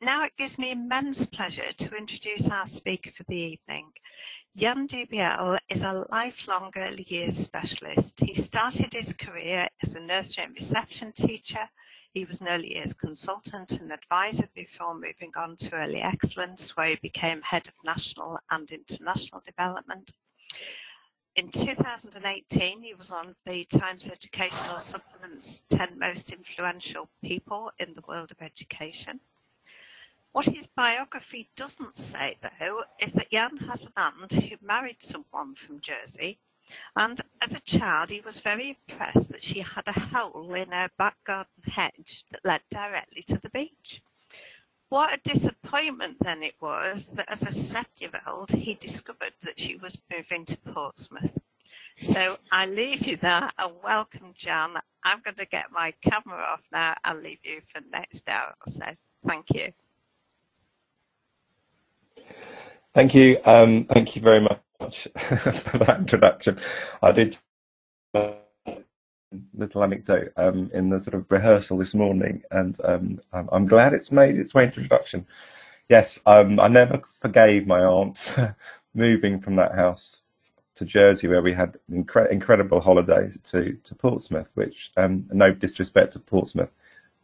now it gives me immense pleasure to introduce our speaker for the evening. Jan Dubiel is a lifelong early years specialist. He started his career as a nursery and reception teacher. He was an early years consultant and advisor before moving on to early excellence, where he became head of national and international development. In 2018, he was on the Times Educational Supplement's 10 most influential people in the world of education. What his biography doesn't say, though, is that Jan has an aunt who married someone from Jersey, and as a child he was very impressed that she had a hole in her back garden hedge that led directly to the beach. What a disappointment then it was that as a seven-year-old he discovered that she was moving to Portsmouth. So I leave you there and welcome Jan. I'm going to get my camera off now and leave you for the next hour or so. Thank you. Thank you. Um, thank you very much for that introduction. I did a little anecdote um, in the sort of rehearsal this morning, and um, I'm, I'm, glad it's made its way into introduction. Yes, um, I never forgave my aunt for moving from that house to Jersey, where we had incre incredible holidays, to to Portsmouth, which um, no disrespect to Portsmouth,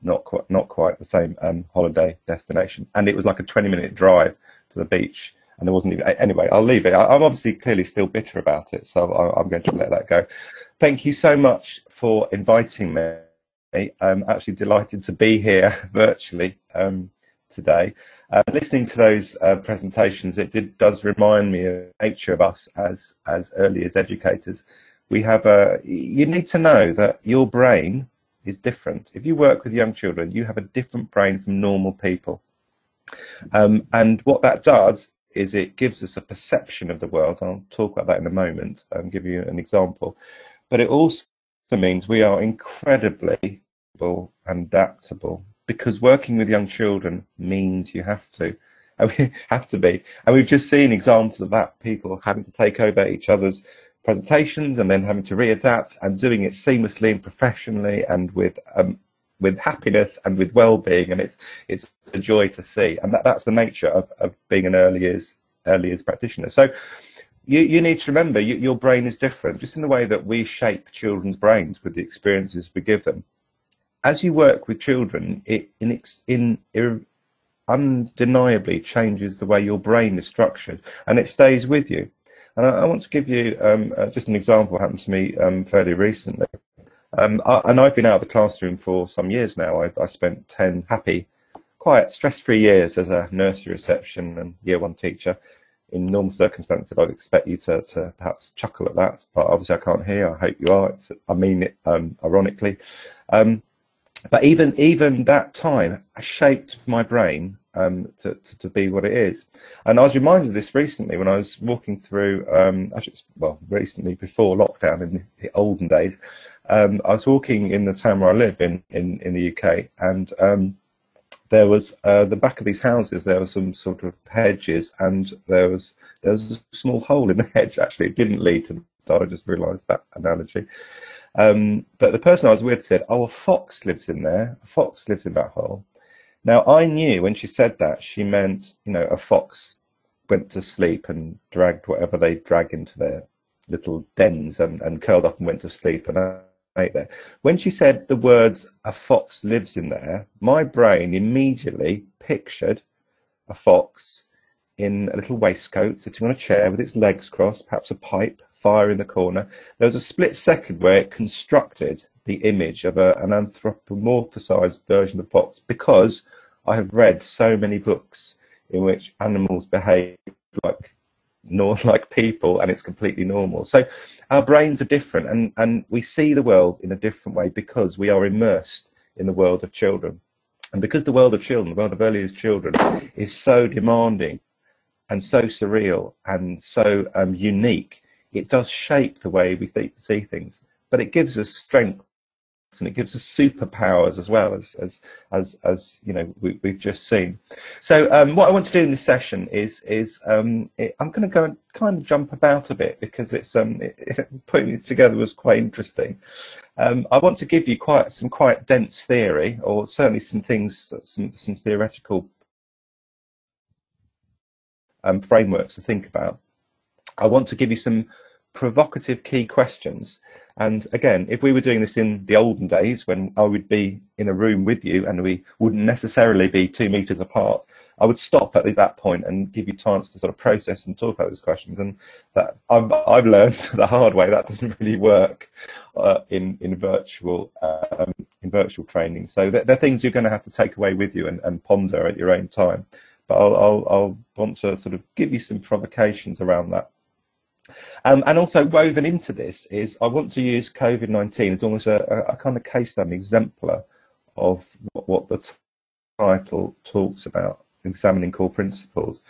not quite not quite the same um, holiday destination, and it was like a 20 minute drive to the beach and there wasn't even anyway i'll leave it. I'm obviously clearly still bitter about it so i'm going to let that go. Thank you so much for inviting me. I'm actually delighted to be here virtually um, today. Uh, listening to those uh, presentations it did, does remind me of nature of us as as early as educators. We have a you need to know that your brain is different. If you work with young children you have a different brain from normal people um, and what that does is it gives us a perception of the world. I'll talk about that in a moment and give you an example. But it also means we are incredibly adaptable because working with young children means you have to. And we have to be. And we've just seen examples of that, people having to take over each other's presentations and then having to readapt and doing it seamlessly and professionally and with um, with happiness and with well-being and it's it's a joy to see. And that, that's the nature of, of being an early years early years practitioner. So you, you need to remember you, your brain is different just in the way that we shape children's brains with the experiences we give them. As you work with children it in, in, undeniably changes the way your brain is structured and it stays with you. And I, I want to give you um, uh, just an example happened to me um, fairly recently um, I, and I've been out of the classroom for some years now. I, I spent 10 happy, quiet, stress free years as a nursery reception and year one teacher. In normal circumstances, I'd expect you to, to perhaps chuckle at that, but obviously I can't hear. I hope you are. It's, I mean it um, ironically. Um, but even even that time shaped my brain um, to, to, to, be what it is. And I was reminded of this recently when I was walking through, um, actually, well, recently before lockdown in the olden days, um, I was walking in the town where I live in, in, in the UK, and um, there was uh, the back of these houses. There were some sort of hedges, and there was there was a small hole in the hedge. Actually, it didn't lead to. I just realised that analogy. Um, but the person I was with said, "Oh, a fox lives in there. A fox lives in that hole." Now I knew when she said that she meant, you know, a fox went to sleep and dragged whatever they drag into their little dens and, and curled up and went to sleep. And I, there. When she said the words "a fox lives in there," my brain immediately pictured a fox in a little waistcoat sitting on a chair with its legs crossed, perhaps a pipe, fire in the corner. There was a split second where it constructed the image of a, an anthropomorphized version of fox because I have read so many books in which animals behave like nor like people and it's completely normal. So our brains are different and and we see the world in a different way because we are immersed in the world of children. And because the world of children the world of earliest children is so demanding and so surreal and so um, unique it does shape the way we th- see things but it gives us strength and it gives us superpowers as well as as as as you know we, have just seen. So um, what I want to do in this session is is um, it, I'm going to go and kind of jump about a bit because it's um it, putting this together was quite interesting. Um, I want to give you quite some quite dense theory or certainly some things some some theoretical um, frameworks to think about. I want to give you some provocative key questions. And again, if we were doing this in the olden days when I would be in a room with you and we wouldn't necessarily be two meters apart, I would stop at that point and give you chance to sort of process and talk about those questions. And that I've, I've learned the hard way that doesn't really work uh, in in virtual um, in virtual training. So they're, they're, things you're going to have to take away with you and, and ponder at your own time. But I'll, I'll, I'll want to sort of give you some provocations around that. Um, and also woven into this is I want to use COVID-19 as almost a, a, a, kind of case study exemplar of what, what the title talks about, examining core principles.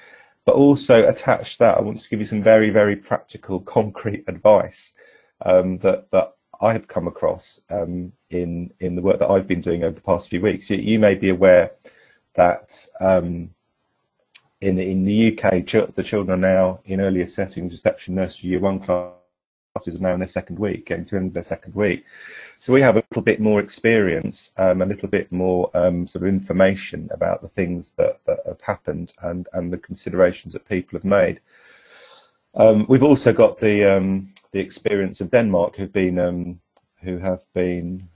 But also attached that, I want to give you some very, very practical, concrete advice um, that, that I have come across um, in, in the work that I've been doing over the past few weeks. You, you may be aware that um, in in the UK, ch- the children are now in earlier settings, reception nursery year one classes are now in their second week, getting to end their second week. So we have a little bit more experience, um, a little bit more um, sort of information about the things that, that have happened and, and the considerations that people have made. Um, we've also got the um, the experience of Denmark, who've been um, who have been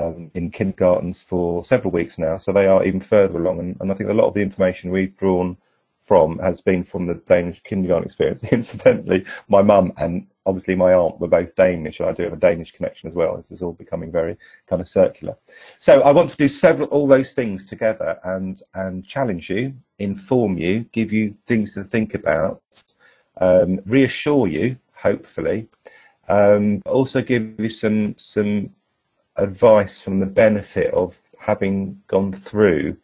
um, in kindergartens for several weeks now, so they are even further along. And, and, I think a lot of the information we've drawn from has been from the Danish kindergarten experience. Incidentally, my mum and obviously my aunt were both Danish. and I do have a Danish connection as well. This is all becoming very kind of circular. So I want to do several all those things together and and challenge you, inform you, give you things to think about, um, reassure you, hopefully, um, also give you some some advice from the benefit of having gone through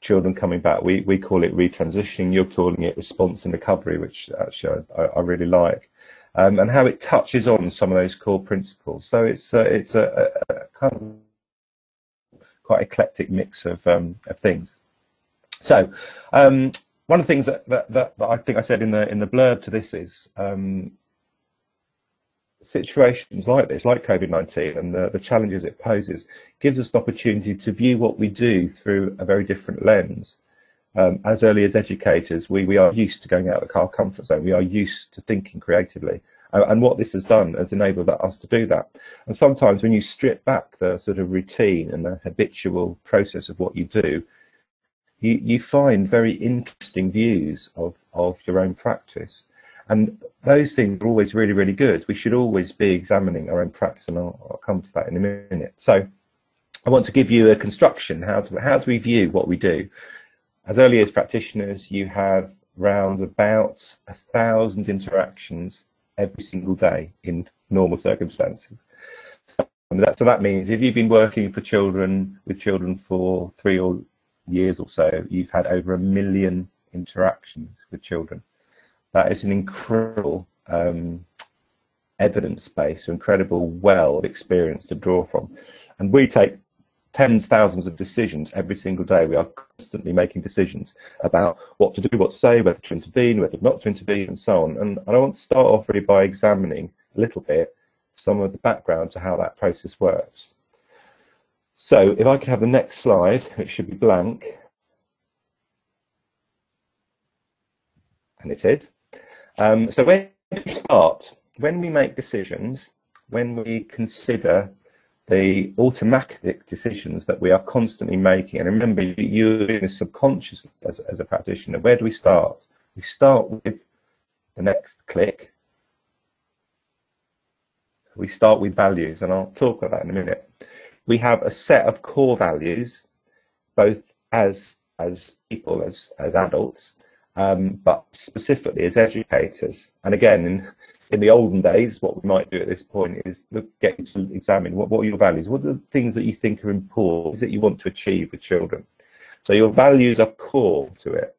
children coming back. We we call it retransitioning. You're calling it response and recovery, which actually I, I really like, um, and how it touches on some of those core principles. So it's uh, it's a, a, kind of quite eclectic mix of um, of things. So um, one of the things that, that, that, I think I said in the in the blurb to this is um, situations like this, like COVID-19 and the, the challenges it poses, gives us an opportunity to view what we do through a very different lens. Um, as early as educators, we, we are used to going out of our comfort zone. We are used to thinking creatively. And what this has done has enabled us to do that. And sometimes when you strip back the sort of routine and the habitual process of what you do, you, you find very interesting views of, of your own practice. And those things are always really, really good. We should always be examining our own practice, and I'll, I'll come to that in a minute. So I want to give you a construction. How do, how do we view what we do? As early as practitioners, you have round about a thousand interactions every single day in normal circumstances. That, so that means if you've been working for children with children for three or years or so, you've had over a million interactions with children that is an incredible um, evidence base, an incredible well of experience to draw from. And we take tens, thousands of decisions every single day. We are constantly making decisions about what to do, what to say, whether to intervene, whether not to intervene, and so on. And, I want to start off really by examining a little bit some of the background to how that process works. So if I could have the next slide, which should be blank. And it is. Um, so when we start, when we make decisions, when we consider the automatic decisions that we are constantly making, and remember you're doing this subconsciously as, as a practitioner, where do we start? We start with the next click. We start with values, and I'll talk about that in a minute. We have a set of core values, both as as people, as as adults, um, but specifically as educators. And again, in, in the olden days, what we might do at this point is look, get you to examine what, what are your values? What are the things that you think are important? Is that you want to achieve with children? So your values are core to it.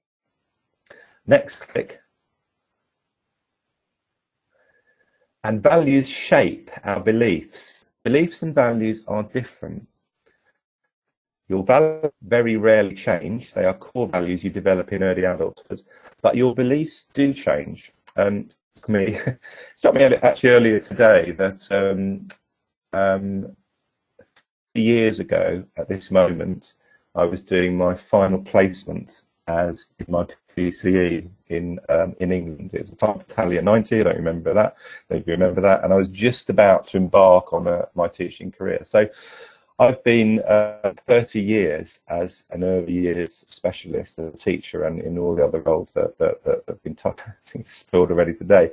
Next click. And values shape our beliefs. Beliefs and values are different. Your values very rarely change. They are core values you develop in early adulthood, but your beliefs do change. And for me, struck me actually earlier today that um, um, years ago at this moment, I was doing my final placement as my PGCE in um, in England. It was the of Italia 90. I don't remember that. Maybe you remember that. And I was just about to embark on a, my teaching career. So I've been uh, 30 years as an early years specialist, as a teacher, and in all the other roles that, that, that have been explored already today.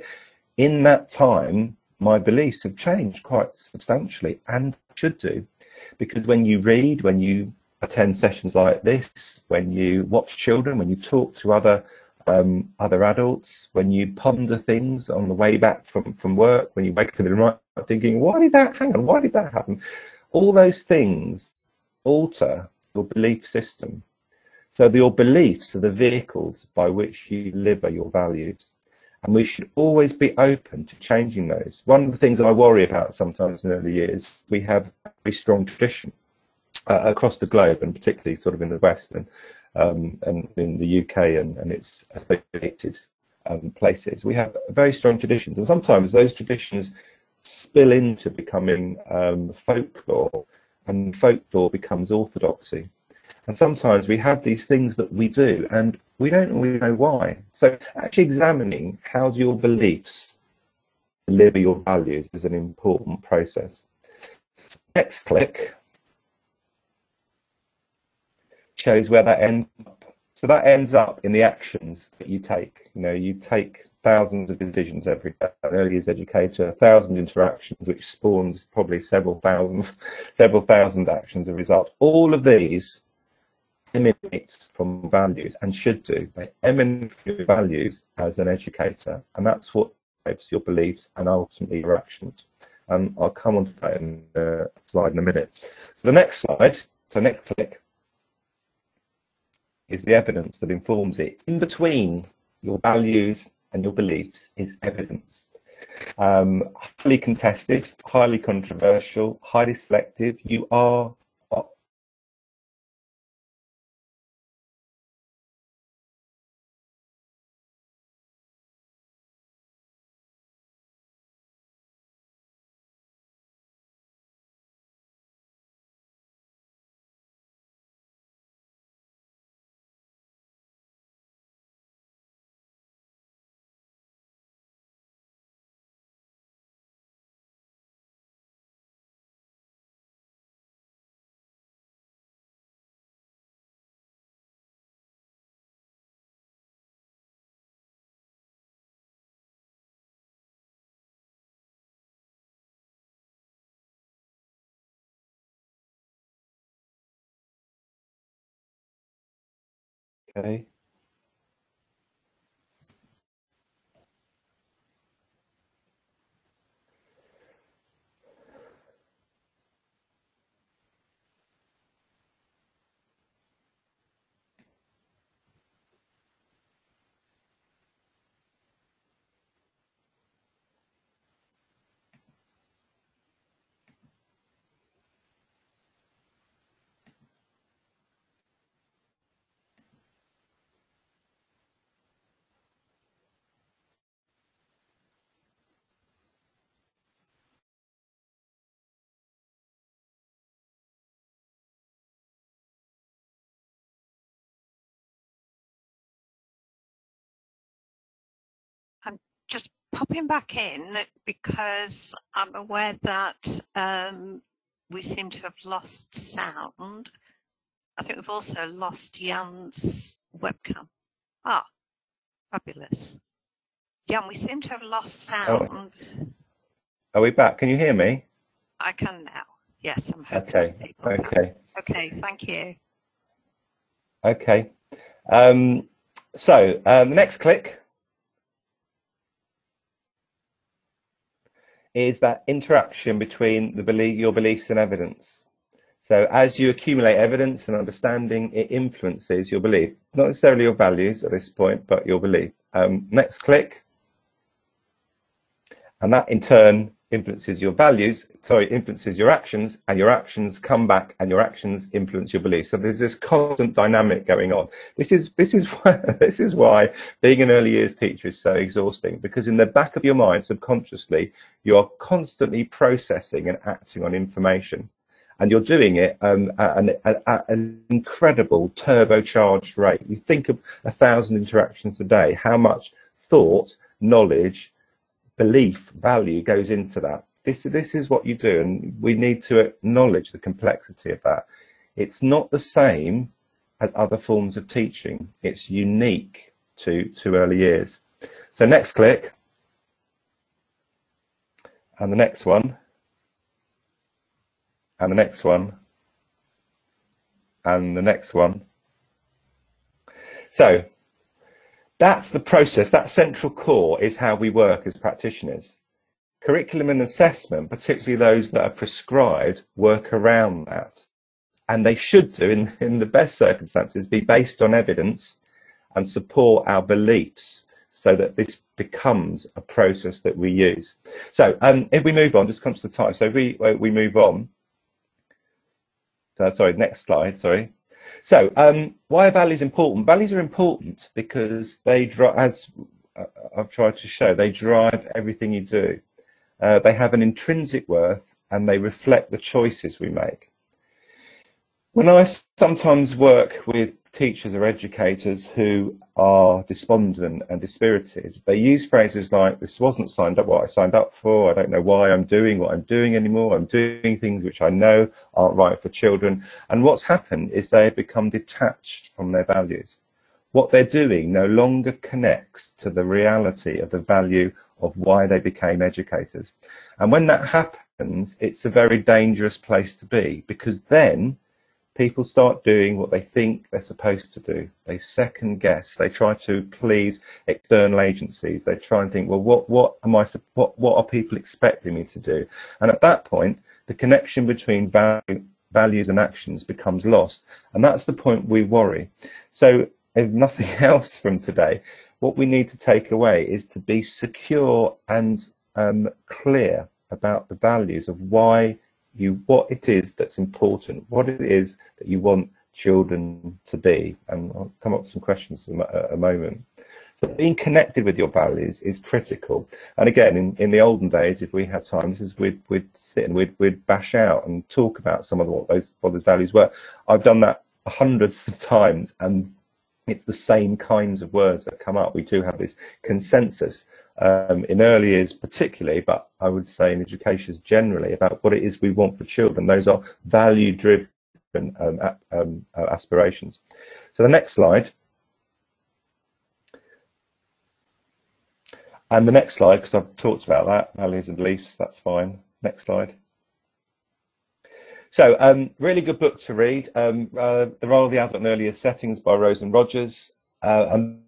In that time, my beliefs have changed quite substantially and should do. Because when you read, when you attend sessions like this, when you watch children, when you talk to other um, other adults, when you ponder things on the way back from, from work, when you wake up in the night thinking, why did that hang on, why did that happen? All those things alter your belief system. So your beliefs are the vehicles by which you deliver your values. And we should always be open to changing those. One of the things I worry about sometimes in early years, we have a very strong tradition uh, across the globe, and particularly sort of in the West and um, and in the UK and, and its associated um, places, we have very strong traditions, and sometimes those traditions spill into becoming um, folklore, and folklore becomes orthodoxy. And sometimes we have these things that we do, and we don't really know why. So, actually examining how do your beliefs deliver your values is an important process. Next click shows where that ends. So that ends up in the actions that you take. You know, you take thousands of decisions every day. An early years educator, a thousand interactions, which spawns probably several thousand, several thousand actions as a result. All of these emanate from values and should do. They emanate from values as an educator, and that's what drives your beliefs and ultimately your actions. And I'll come on to that in a slide in a minute. So the next slide, so next click, is the evidence that informs it. In between your values and your beliefs is evidence. Um, highly contested, highly controversial, highly selective. You are Okay. Just popping back in because I'm aware that um, we seem to have lost sound. I think we've also lost Jan's webcam. Ah, fabulous. Jan, we seem to have lost oh. sound. Oh. Are we back? Can you hear me? I can now. Yes, I'm Okay. Okay. Okay, thank you. Okay. Um, so um, the next click is that interaction between the belief, your beliefs and evidence. So as you accumulate evidence and understanding, it influences your belief, not necessarily your values at this point, but your belief. Um, next click. And that in turn influences your values, sorry, influences your actions, and your actions come back, and your actions influence your beliefs. So there's this constant dynamic going on. This is this is why this is why being an early years teacher is so exhausting because in the back of your mind, subconsciously, you are constantly processing and acting on information. and you're doing it um, at, an, at, an, incredible turbocharged rate. You think of a thousand interactions a day, how much thought, knowledge, belief, value goes into that. This, this is what you do, and we need to acknowledge the complexity of that. It's not the same as other forms of teaching. It's unique to, to early years. So next click. And the next one. And the next one. And the next one. So that's the process. That central core is how we work as practitioners. Curriculum and assessment, particularly those that are prescribed, work around that. And they should do, in, in the best circumstances, be based on evidence and support our beliefs so that this becomes a process that we use. So um, if we move on, just comes to the time. So we, we move on. So, sorry, next slide, sorry. So um, why are values important? Values are important because they, drive, as uh, I've tried to show, they drive everything you do. Uh, they have an intrinsic worth and they reflect the choices we make. When I sometimes work with teachers or educators who are despondent and dispirited, they use phrases like, this wasn't signed up what I signed up for, I don't know why I'm doing what I'm doing anymore, I'm doing things which I know aren't right for children. And what's happened is they have become detached from their values. What they're doing no longer connects to the reality of the value of why they became educators. And when that happens, it's a very dangerous place to be because then people start doing what they think they're supposed to do. They second guess. They try to please external agencies. They try and think, well, what what am I? What what are people expecting me to do? And at that point, the connection between value, values and actions becomes lost, and that's the point we worry. So, if nothing else from today, what we need to take away is to be secure and um, clear about the values of why you what it is that's important, what it is that you want children to be, and I'll come up with some questions in a, uh, a moment. So being connected with your values is critical. And again, in, in the olden days, if we had time, this is we'd, we'd sit and we'd, we'd bash out and talk about some of what those what those values were. I've done that hundreds of times, and it's the same kinds of words that come up. We do have this consensus um, in early years particularly, but I would say in education generally about what it is we want for children. Those are value-driven um, um, uh, aspirations. So the next slide. And the next slide, because I've talked about that, values and beliefs, that's fine. Next slide. So, um, really good book to read. Um, uh, the Role of the Adult in Earlier Settings by Rosen Rogers. Uh, and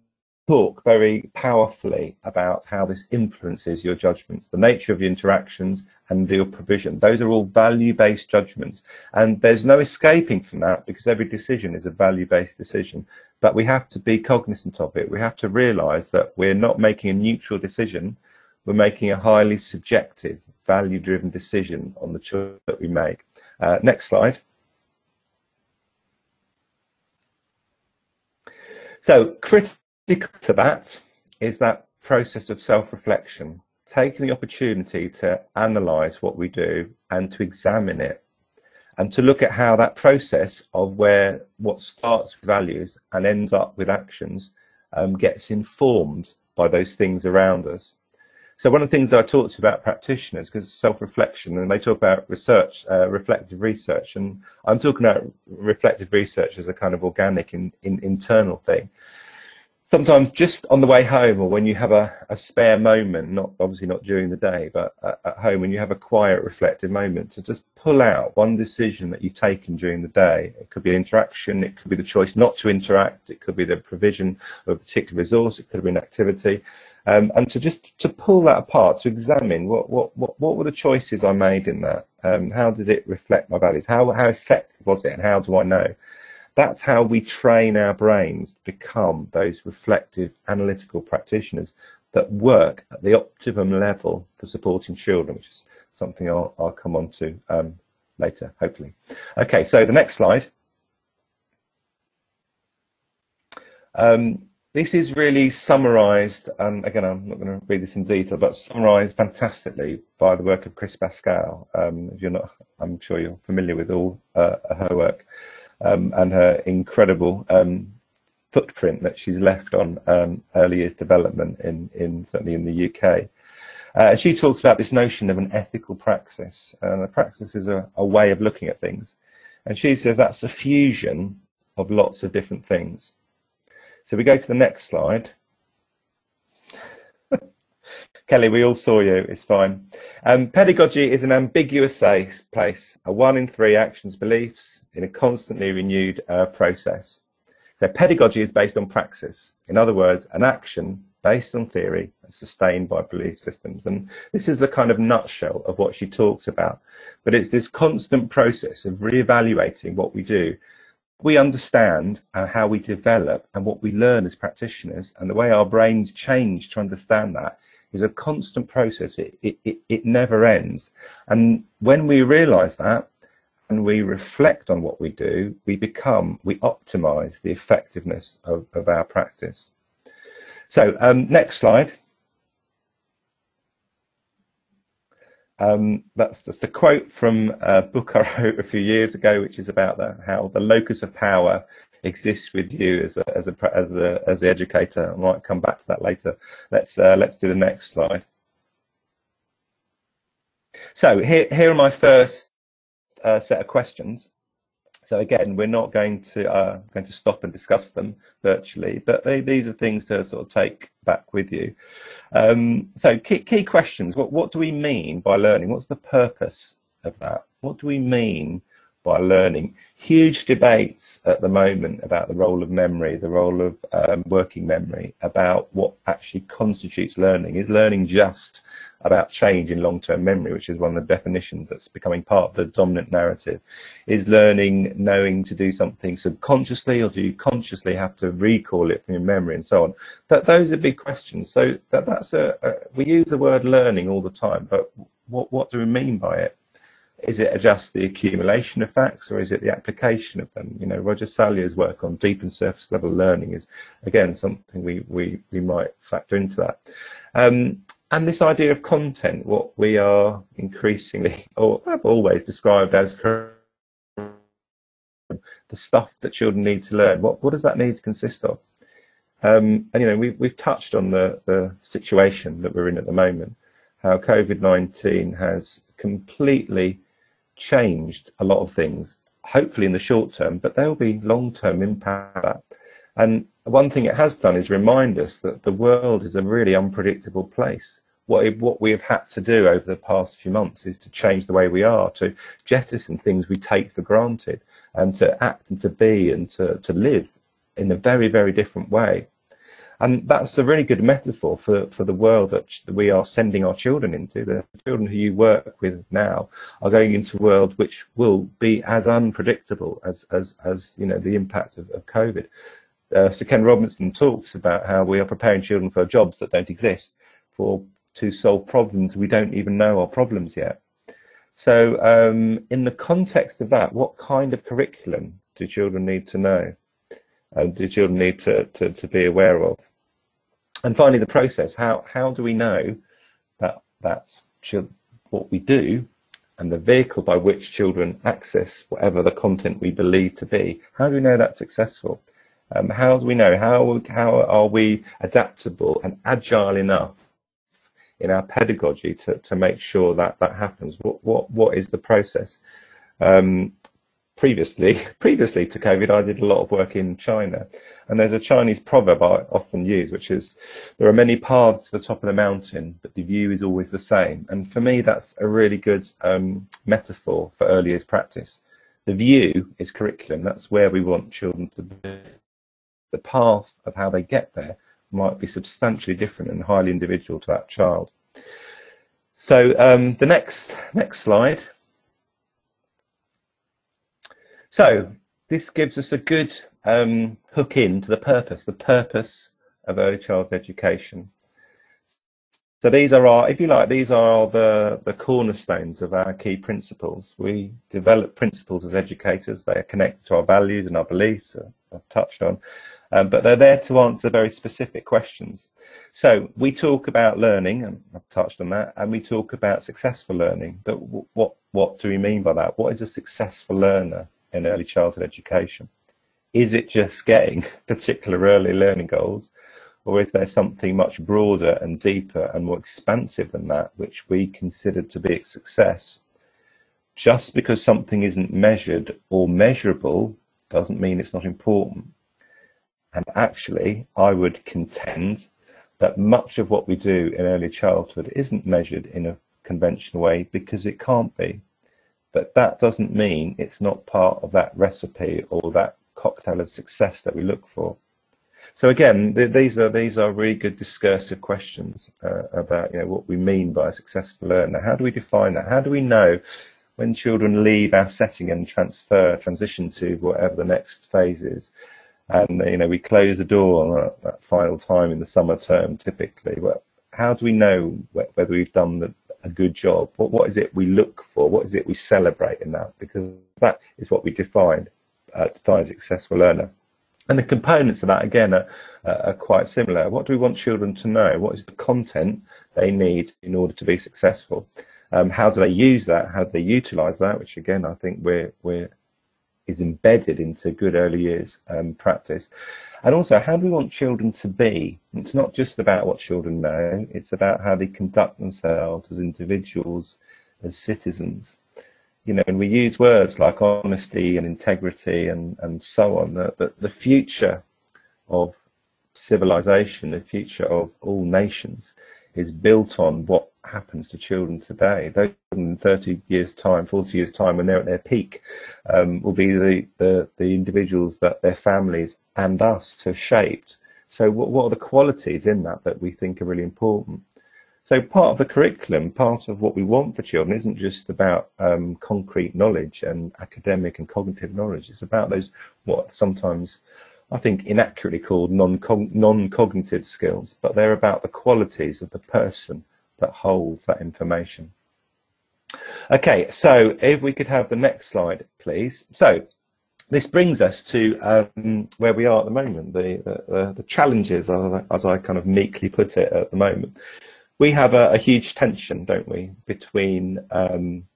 talk very powerfully about how this influences your judgments, the nature of your interactions and your provision. Those are all value-based judgments. And there's no escaping from that because every decision is a value-based decision. But we have to be cognizant of it. We have to realize that we're not making a neutral decision. We're making a highly subjective, value-driven decision on the choice that we make. Uh, next slide. So critical to that is that process of self-reflection, taking the opportunity to analyze what we do and to examine it and to look at how that process of where what starts with values and ends up with actions um, gets informed by those things around us. So one of the things I talk to about practitioners, because self-reflection, and they talk about research, uh, reflective research, and I'm talking about reflective research as a kind of organic in, in, internal thing sometimes just on the way home or when you have a, a spare moment, not obviously not during the day, but at, at, home when you have a quiet, reflective moment to just pull out one decision that you've taken during the day. It could be an interaction, it could be the choice not to interact, it could be the provision of a particular resource, it could be an activity. Um, and to just to pull that apart, to examine what what what, what were the choices I made in that? Um, how did it reflect my values? How how effective was it, and how do I know? That's how we train our brains to become those reflective, analytical practitioners that work at the optimum level for supporting children, which is something I'll, I'll come on to um, later, hopefully. Okay, so the next slide. Um, this is really summarised, and again, I'm not going to read this in detail, but summarised fantastically by the work of Chris Pascal. Um, if you're not, I'm sure you're familiar with all uh, her work um, and her incredible um, footprint that she's left on um, early years development in, in certainly in the UK. Uh, she talks about this notion of an ethical praxis, and a praxis is a, a way of looking at things. And she says that's a fusion of lots of different things. So we go to the next slide. Kelly, we all saw you. It's fine. Um, pedagogy is an ambiguous place, a one in three actions, beliefs in a constantly renewed uh, process. So pedagogy is based on praxis. In other words, an action based on theory and sustained by belief systems. And this is the kind of nutshell of what she talks about. But it's this constant process of re-evaluating what we do we understand uh, how we develop and what we learn as practitioners and the way our brains change to understand that is a constant process. It, it, it, it never ends. And when we realize that and we reflect on what we do, we become, we optimize the effectiveness of, of our practice. So um, next slide. Um, that's just a quote from a book I wrote a few years ago, which is about the, how the locus of power exists with you as a, as a as a as the educator. I might come back to that later. Let's uh, let's do the next slide. So here here are my first uh, set of questions. So again, we're not going to uh, going to stop and discuss them virtually, but they, these are things to sort of take back with you. Um, so key, key questions: What what do we mean by learning? What's the purpose of that? What do we mean by learning? Huge debates at the moment about the role of memory, the role of um, working memory, about what actually constitutes learning. Is learning just about change in long-term memory, which is one of the definitions that's becoming part of the dominant narrative, is learning, knowing to do something subconsciously, or do you consciously have to recall it from your memory and so on? That those are big questions. So that that's a, a we use the word learning all the time, but what what do we mean by it? Is it just the accumulation of facts or is it the application of them? You know, Roger Säljö's work on deep and surface level learning is, again, something we, we, we might factor into that. Um, and this idea of content, what we are increasingly, or have always described as the stuff that children need to learn. What what does that need to consist of? Um, and you know, we, we've touched on the the situation that we're in at the moment, how COVID nineteen has completely changed a lot of things. Hopefully in the short term, but there will be long term impact. And one thing it has done is remind us that the world is a really unpredictable place. What, what we have had to do over the past few months is to change the way we are, to jettison things we take for granted, and to act and to be and to, to live in a very, very different way. And that's a really good metaphor for, for the world that we are sending our children into. The children who you work with now are going into a world which will be as unpredictable as, as, as you know, the impact of, of COVID uh, Sir Ken Robinson talks about how we are preparing children for jobs that don't exist, for to solve problems we don't even know are problems yet. So, um, in the context of that, what kind of curriculum do children need to know? Do children need to, to, to be aware of? And finally, the process. How how do we know that that's what we do and the vehicle by which children access whatever the content we believe to be? How do we know that's successful? Um, how do we know? How, how are we adaptable and agile enough in our pedagogy to, to make sure that that happens? What, what, what is the process? Um, previously, previously to COVID, I did a lot of work in China. And there's a Chinese proverb I often use, which is, there are many paths to the top of the mountain, but the view is always the same. And for me, that's a really good um, metaphor for early years practice. The view is curriculum. That's where we want children to be the path of how they get there might be substantially different and highly individual to that child. So um, the next next slide. So this gives us a good um, hook into the purpose, the purpose of early childhood education. So these are our, if you like, these are the, the cornerstones of our key principles. We develop principles as educators. They are connected to our values and our beliefs, uh, I've touched on. um, but they're there to answer very specific questions. So we talk about learning, and I've touched on that, and we talk about successful learning. But what what do we mean by that? What is a successful learner in early childhood education? Is it just getting particular early learning goals, or is there something much broader and deeper and more expansive than that, which we consider to be a success? Just because something isn't measured or measurable doesn't mean it's not important. And actually, I would contend that much of what we do in early childhood isn't measured in a conventional way because it can't be. But that doesn't mean it's not part of that recipe or that cocktail of success that we look for. So again, th these are these are really good discursive questions uh, about you know what we mean by a successful learner. How do we define that? How do we know when children leave our setting and transfer transition to whatever the next phase is? and you know we close the door on that final time in the summer term typically well how do we know whether we've done the, a good job. What, what is it we look for? What is it we celebrate in that? Because that is what we define uh, define a successful learner. And the components of that again are, are quite similar. What do we want children to know? What is the content they need in order to be successful? Um, how do they use that? How do they utilize that? Which again i think we're we're is embedded into good early years um, practice. And also, how do we want children to be? It's not just about what children know, it's about how they conduct themselves as individuals, as citizens. You know, and we use words like honesty and integrity and, and so on. That the future of civilization, the future of all nations, is built on what happens to children today. Those in 30 years' time, 40 years' time, when they're at their peak, um, will be the, the, the, individuals that their families and us have shaped. So, what, what are the qualities in that that we think are really important? So, part of the curriculum, part of what we want for children, isn't just about um, concrete knowledge and academic and cognitive knowledge. It's about those what sometimes I think inaccurately called non-cognitive skills, but they're about the qualities of the person that holds that information. Okay, so if we could have the next slide, please. So this brings us to um, where we are at the moment, the, the, the challenges, as I kind of meekly put it at the moment. We have a, a huge tension, don't we, between um,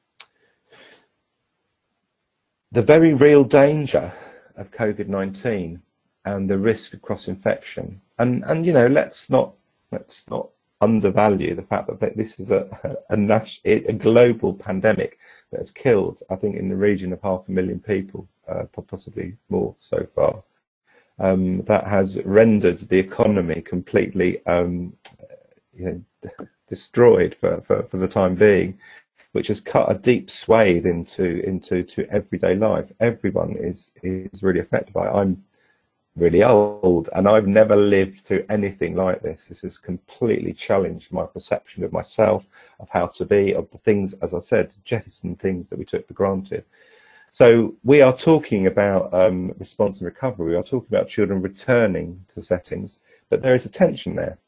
the very real danger of COVID-19 and the risk of cross infection. And and you know, let's not let's not undervalue the fact that this is a a, a global pandemic that has killed, I think, in the region of half a million people, uh, possibly more so far. Um, that has rendered the economy completely um, you know, destroyed for, for, for the time being, which has cut a deep swathe into into to everyday life. Everyone is is really affected by it. I'm really old and I've never lived through anything like this. This has completely challenged my perception of myself, of how to be, of the things, as I said, jettison things that we took for granted. So we are talking about um, response and recovery. We are talking about children returning to settings, but there is a tension there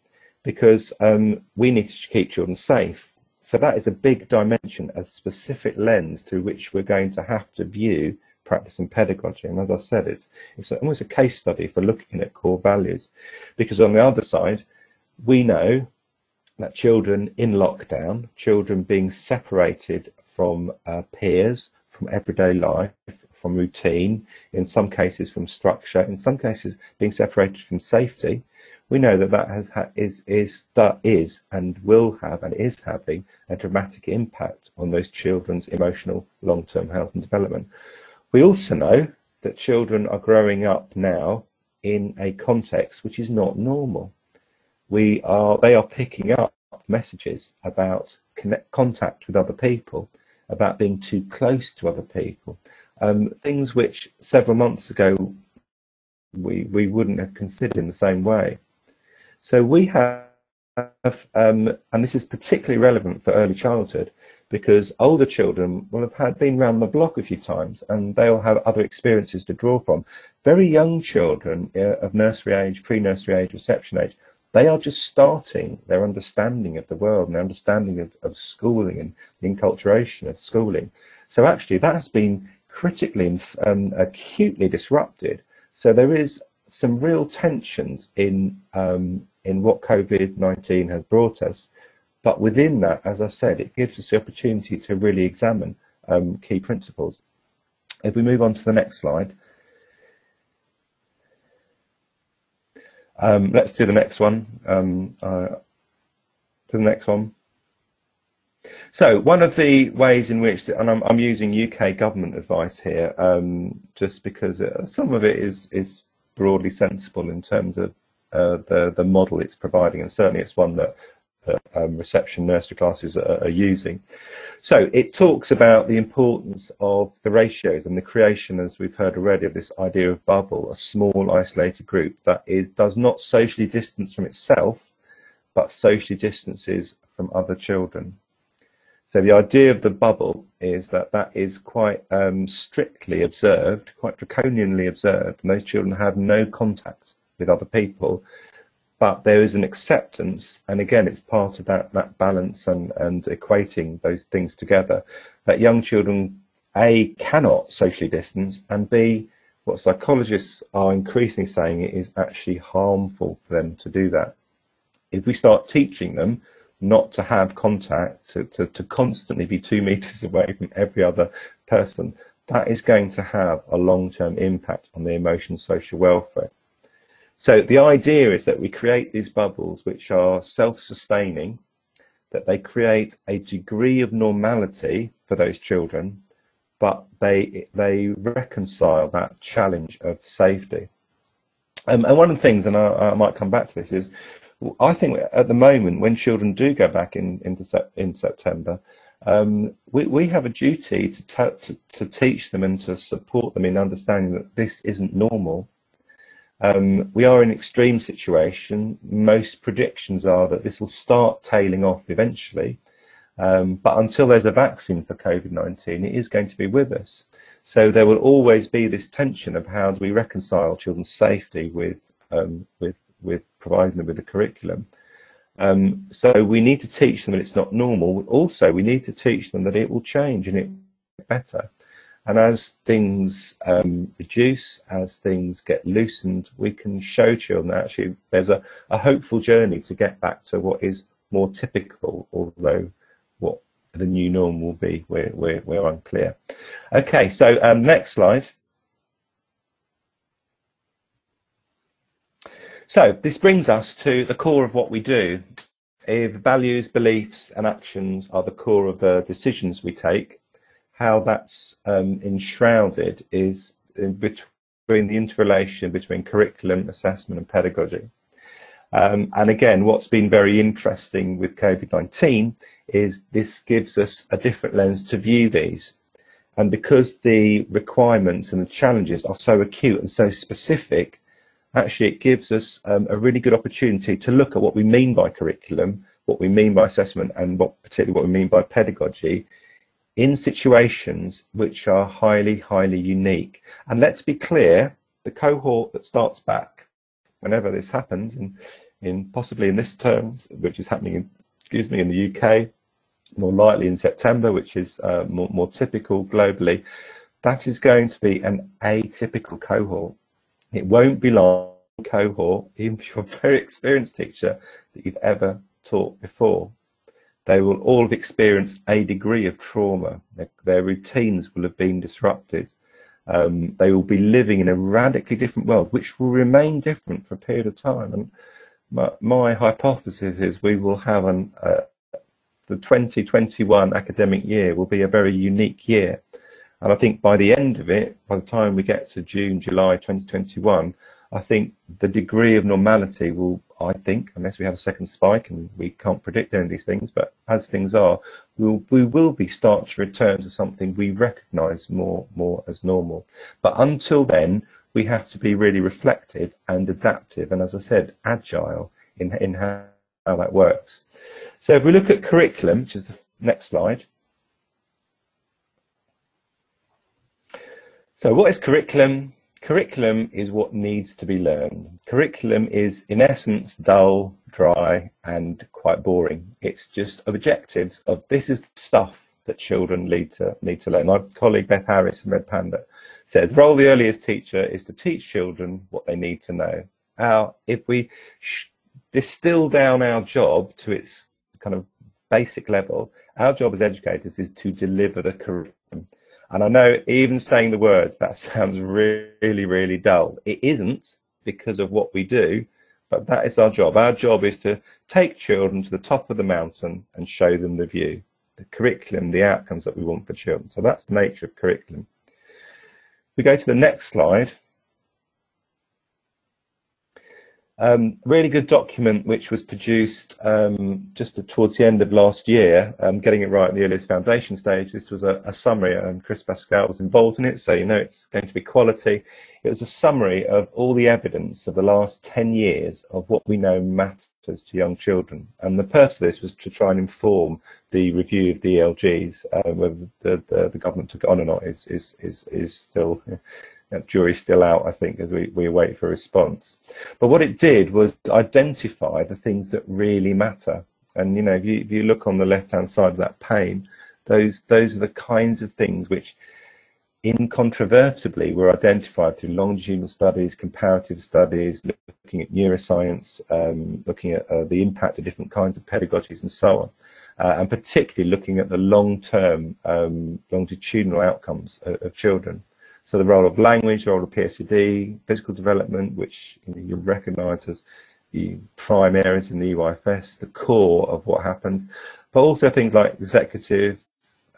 because um, we need to keep children safe. So that is a big dimension, a specific lens through which we're going to have to view practice and pedagogy. And as I said, it's, it's almost a case study for looking at core values. Because on the other side, we know that children in lockdown, children being separated from uh, peers, from everyday life, from routine, in some cases from structure, in some cases being separated from safety, we know that that has ha- is is that is and will have and is having a dramatic impact on those children's emotional long-term health and development. We also know that children are growing up now in a context which is not normal. We are, they are picking up messages about connect, contact with other people, about being too close to other people, um, things which several months ago we, we wouldn't have considered in the same way. So we have, um, and this is particularly relevant for early childhood, because older children will have had been round the block a few times and they'll have other experiences to draw from. Very young children uh, of nursery age, pre-nursery age, reception age, they are just starting their understanding of the world and their understanding of, of schooling and the enculturation of schooling. So actually that has been critically and um, acutely disrupted. So there is some real tensions in um, in what COVID-19 has brought us. But within that, as I said, it gives us the opportunity to really examine um, key principles. If we move on to the next slide. Um, let's do the next one. Um, uh, to the next one. So one of the ways in which, and I'm, I'm using UK government advice here, um, just because uh, some of it is is broadly sensible in terms of uh, the the model it's providing, and certainly it's one that um, reception nursery classes are, are, using. So it talks about the importance of the ratios and the creation, as we've heard already, of this idea of bubble, a small isolated group that is does not socially distance from itself, but socially distances from other children. So the idea of the bubble is that that is quite um, strictly observed, quite draconianly observed, and those children have no contact with other people. But there is an acceptance, and again, it's part of that that balance and and equating those things together. That young children a cannot socially distance, and b what psychologists are increasingly saying is actually harmful for them to do that. If we start teaching them not to have contact, to, to, to constantly be two meters away from every other person, that is going to have a long-term impact on their emotional social welfare. So the idea is that we create these bubbles which are self-sustaining, that they create a degree of normality for those children, but they they reconcile that challenge of safety. Um, and one of the things, and I, I, might come back to this, is I think at the moment, when children do go back in into in September, um, we, we have a duty to, to, to teach them and to support them in understanding that this isn't normal. Um, we are in an extreme situation. Most predictions are that this will start tailing off eventually. Um, but until there's a vaccine for COVID-19, it is going to be with us. So there will always be this tension of how do we reconcile children's safety with um, with with providing them with the curriculum. Um, so we need to teach them that it's not normal. Also, we need to teach them that it will change and it better. And as things um, reduce, as things get loosened, we can show children that actually there's a, a hopeful journey to get back to what is more typical, although what the new norm will be, we're, we're, we're unclear. Okay, so um, next slide. So this brings us to the core of what we do. If values, beliefs and actions are the core of the decisions we take, how that's um, enshrouded is in between the interrelation between curriculum, assessment and pedagogy. Um, and again, what's been very interesting with COVID-19 is this gives us a different lens to view these. And because the requirements and the challenges are so acute and so specific, actually it gives us um, a really good opportunity to look at what we mean by curriculum, what we mean by assessment, and what particularly what we mean by pedagogy in situations which are highly, highly unique. And let's be clear, the cohort that starts back, whenever this happens, in, in possibly in this term, which is happening in, excuse me, in the UK, more likely in September, which is uh, more, more typical globally, that is going to be an atypical cohort. It won't be long cohort, even if you're a very experienced teacher, that you've ever taught before. They will all have experienced a degree of trauma. Their, their routines will have been disrupted. Um, they will be living in a radically different world, which will remain different for a period of time. And my, my hypothesis is we will have an, uh, the 2021 academic year will be a very unique year. And I think by the end of it, by the time we get to June, July 2021, I think the degree of normality will, I think, unless we have a second spike and we can't predict any of these things, but as things are, we'll, we will be start to return to something we recognize more, more as normal. But until then, we have to be really reflective and adaptive. And as I said, agile in, in how, how that works. So if we look at curriculum, which is the next slide, So what is curriculum? Curriculum is what needs to be learned. Curriculum is in essence dull, dry and quite boring. It's just objectives of this is the stuff that children need to need to learn. My colleague Beth Harris from Red Panda says, role the earliest teacher is to teach children what they need to know. Our, if we distill down our job to its kind of basic level, our job as educators is to deliver the curriculum. And I know even saying the words, that sounds really, really dull. It isn't because of what we do, but that is our job. Our job is to take children to the top of the mountain and show them the view, the curriculum, the outcomes that we want for children. So that's the nature of curriculum. We go to the next slide. Um, really good document which was produced um, just towards the end of last year, um, getting it right in the earliest foundation stage. This was a, a, summary and Chris Pascal was involved in it, so you know it's going to be quality. It was a summary of all the evidence of the last 10 years of what we know matters to young children. And the purpose of this was to try and inform the review of the ELGs, uh, whether the, the, the, government took it on or not is, is, is, is still the jury's still out, I think, as we, we wait for a response. But what it did was identify the things that really matter. And, you know, if you, if you look on the left-hand side of that pane, those, those are the kinds of things which incontrovertibly were identified through longitudinal studies, comparative studies, looking at neuroscience, um, looking at uh, the impact of different kinds of pedagogies and so on. Uh, and particularly looking at the long-term um, longitudinal outcomes of, of children. So the role of language, role of PSED, physical development, which you, know, you recognise as the prime areas in the EYFS, the core of what happens, but also things like executive,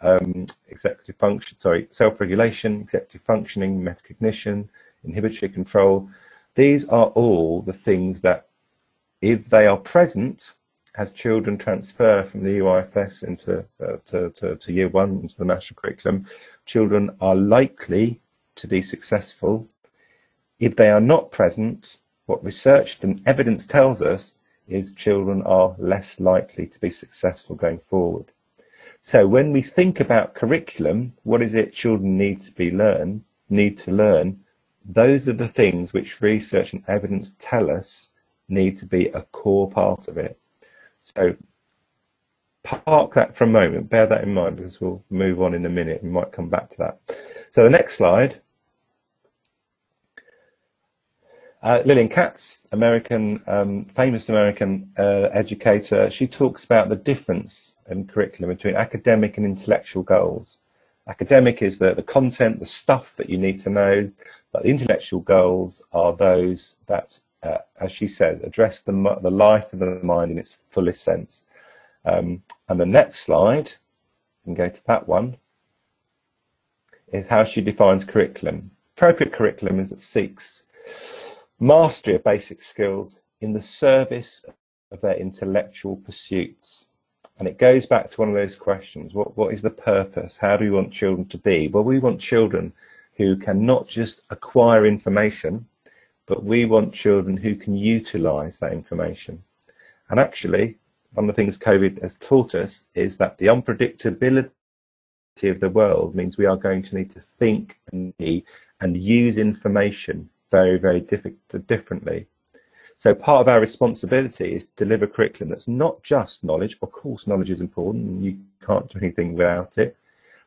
um, executive function, sorry, self-regulation, executive functioning, metacognition, inhibitory control. These are all the things that, if they are present, as children transfer from the EYFS into uh, to, to, to year one into the national curriculum, children are likely to be successful. If they are not present, what research and evidence tells us is children are less likely to be successful going forward. So when we think about curriculum, what is it children need to be learn, need to learn? Those are the things which research and evidence tell us need to be a core part of it. So park that for a moment, bear that in mind because we'll move on in a minute. We might come back to that. So the next slide Uh, Lilian Katz, American, um, famous American uh, educator, she talks about the difference in curriculum between academic and intellectual goals. Academic is the, the content, the stuff that you need to know, but the intellectual goals are those that, uh, as she says, address the, the life of the mind in its fullest sense. Um, and the next slide, we can go to that one, is how she defines curriculum. Appropriate curriculum is that seeks mastery of basic skills in the service of their intellectual pursuits. And it goes back to one of those questions what, what is the purpose? How do we want children to be? Well, we want children who can not just acquire information, but we want children who can utilize that information. And actually, one of the things COVID has taught us is that the unpredictability of the world means we are going to need to think and, and use information very, very differently. So part of our responsibility is to deliver curriculum that's not just knowledge. Of course, knowledge is important and you can't do anything without it,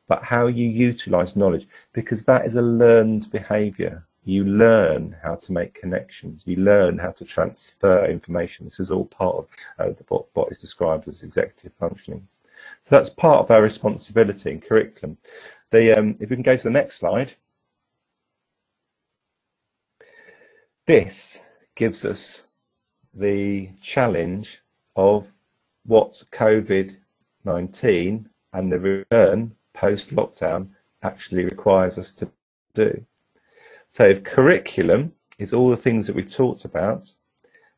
but how you utilize knowledge, because that is a learned behavior. You learn how to make connections. You learn how to transfer information. This is all part of uh, what, what is described as executive functioning. So that's part of our responsibility in curriculum. The, um, if we can go to the next slide. This gives us the challenge of what COVID-19 and the return post-lockdown actually requires us to do. So if curriculum is all the things that we've talked about,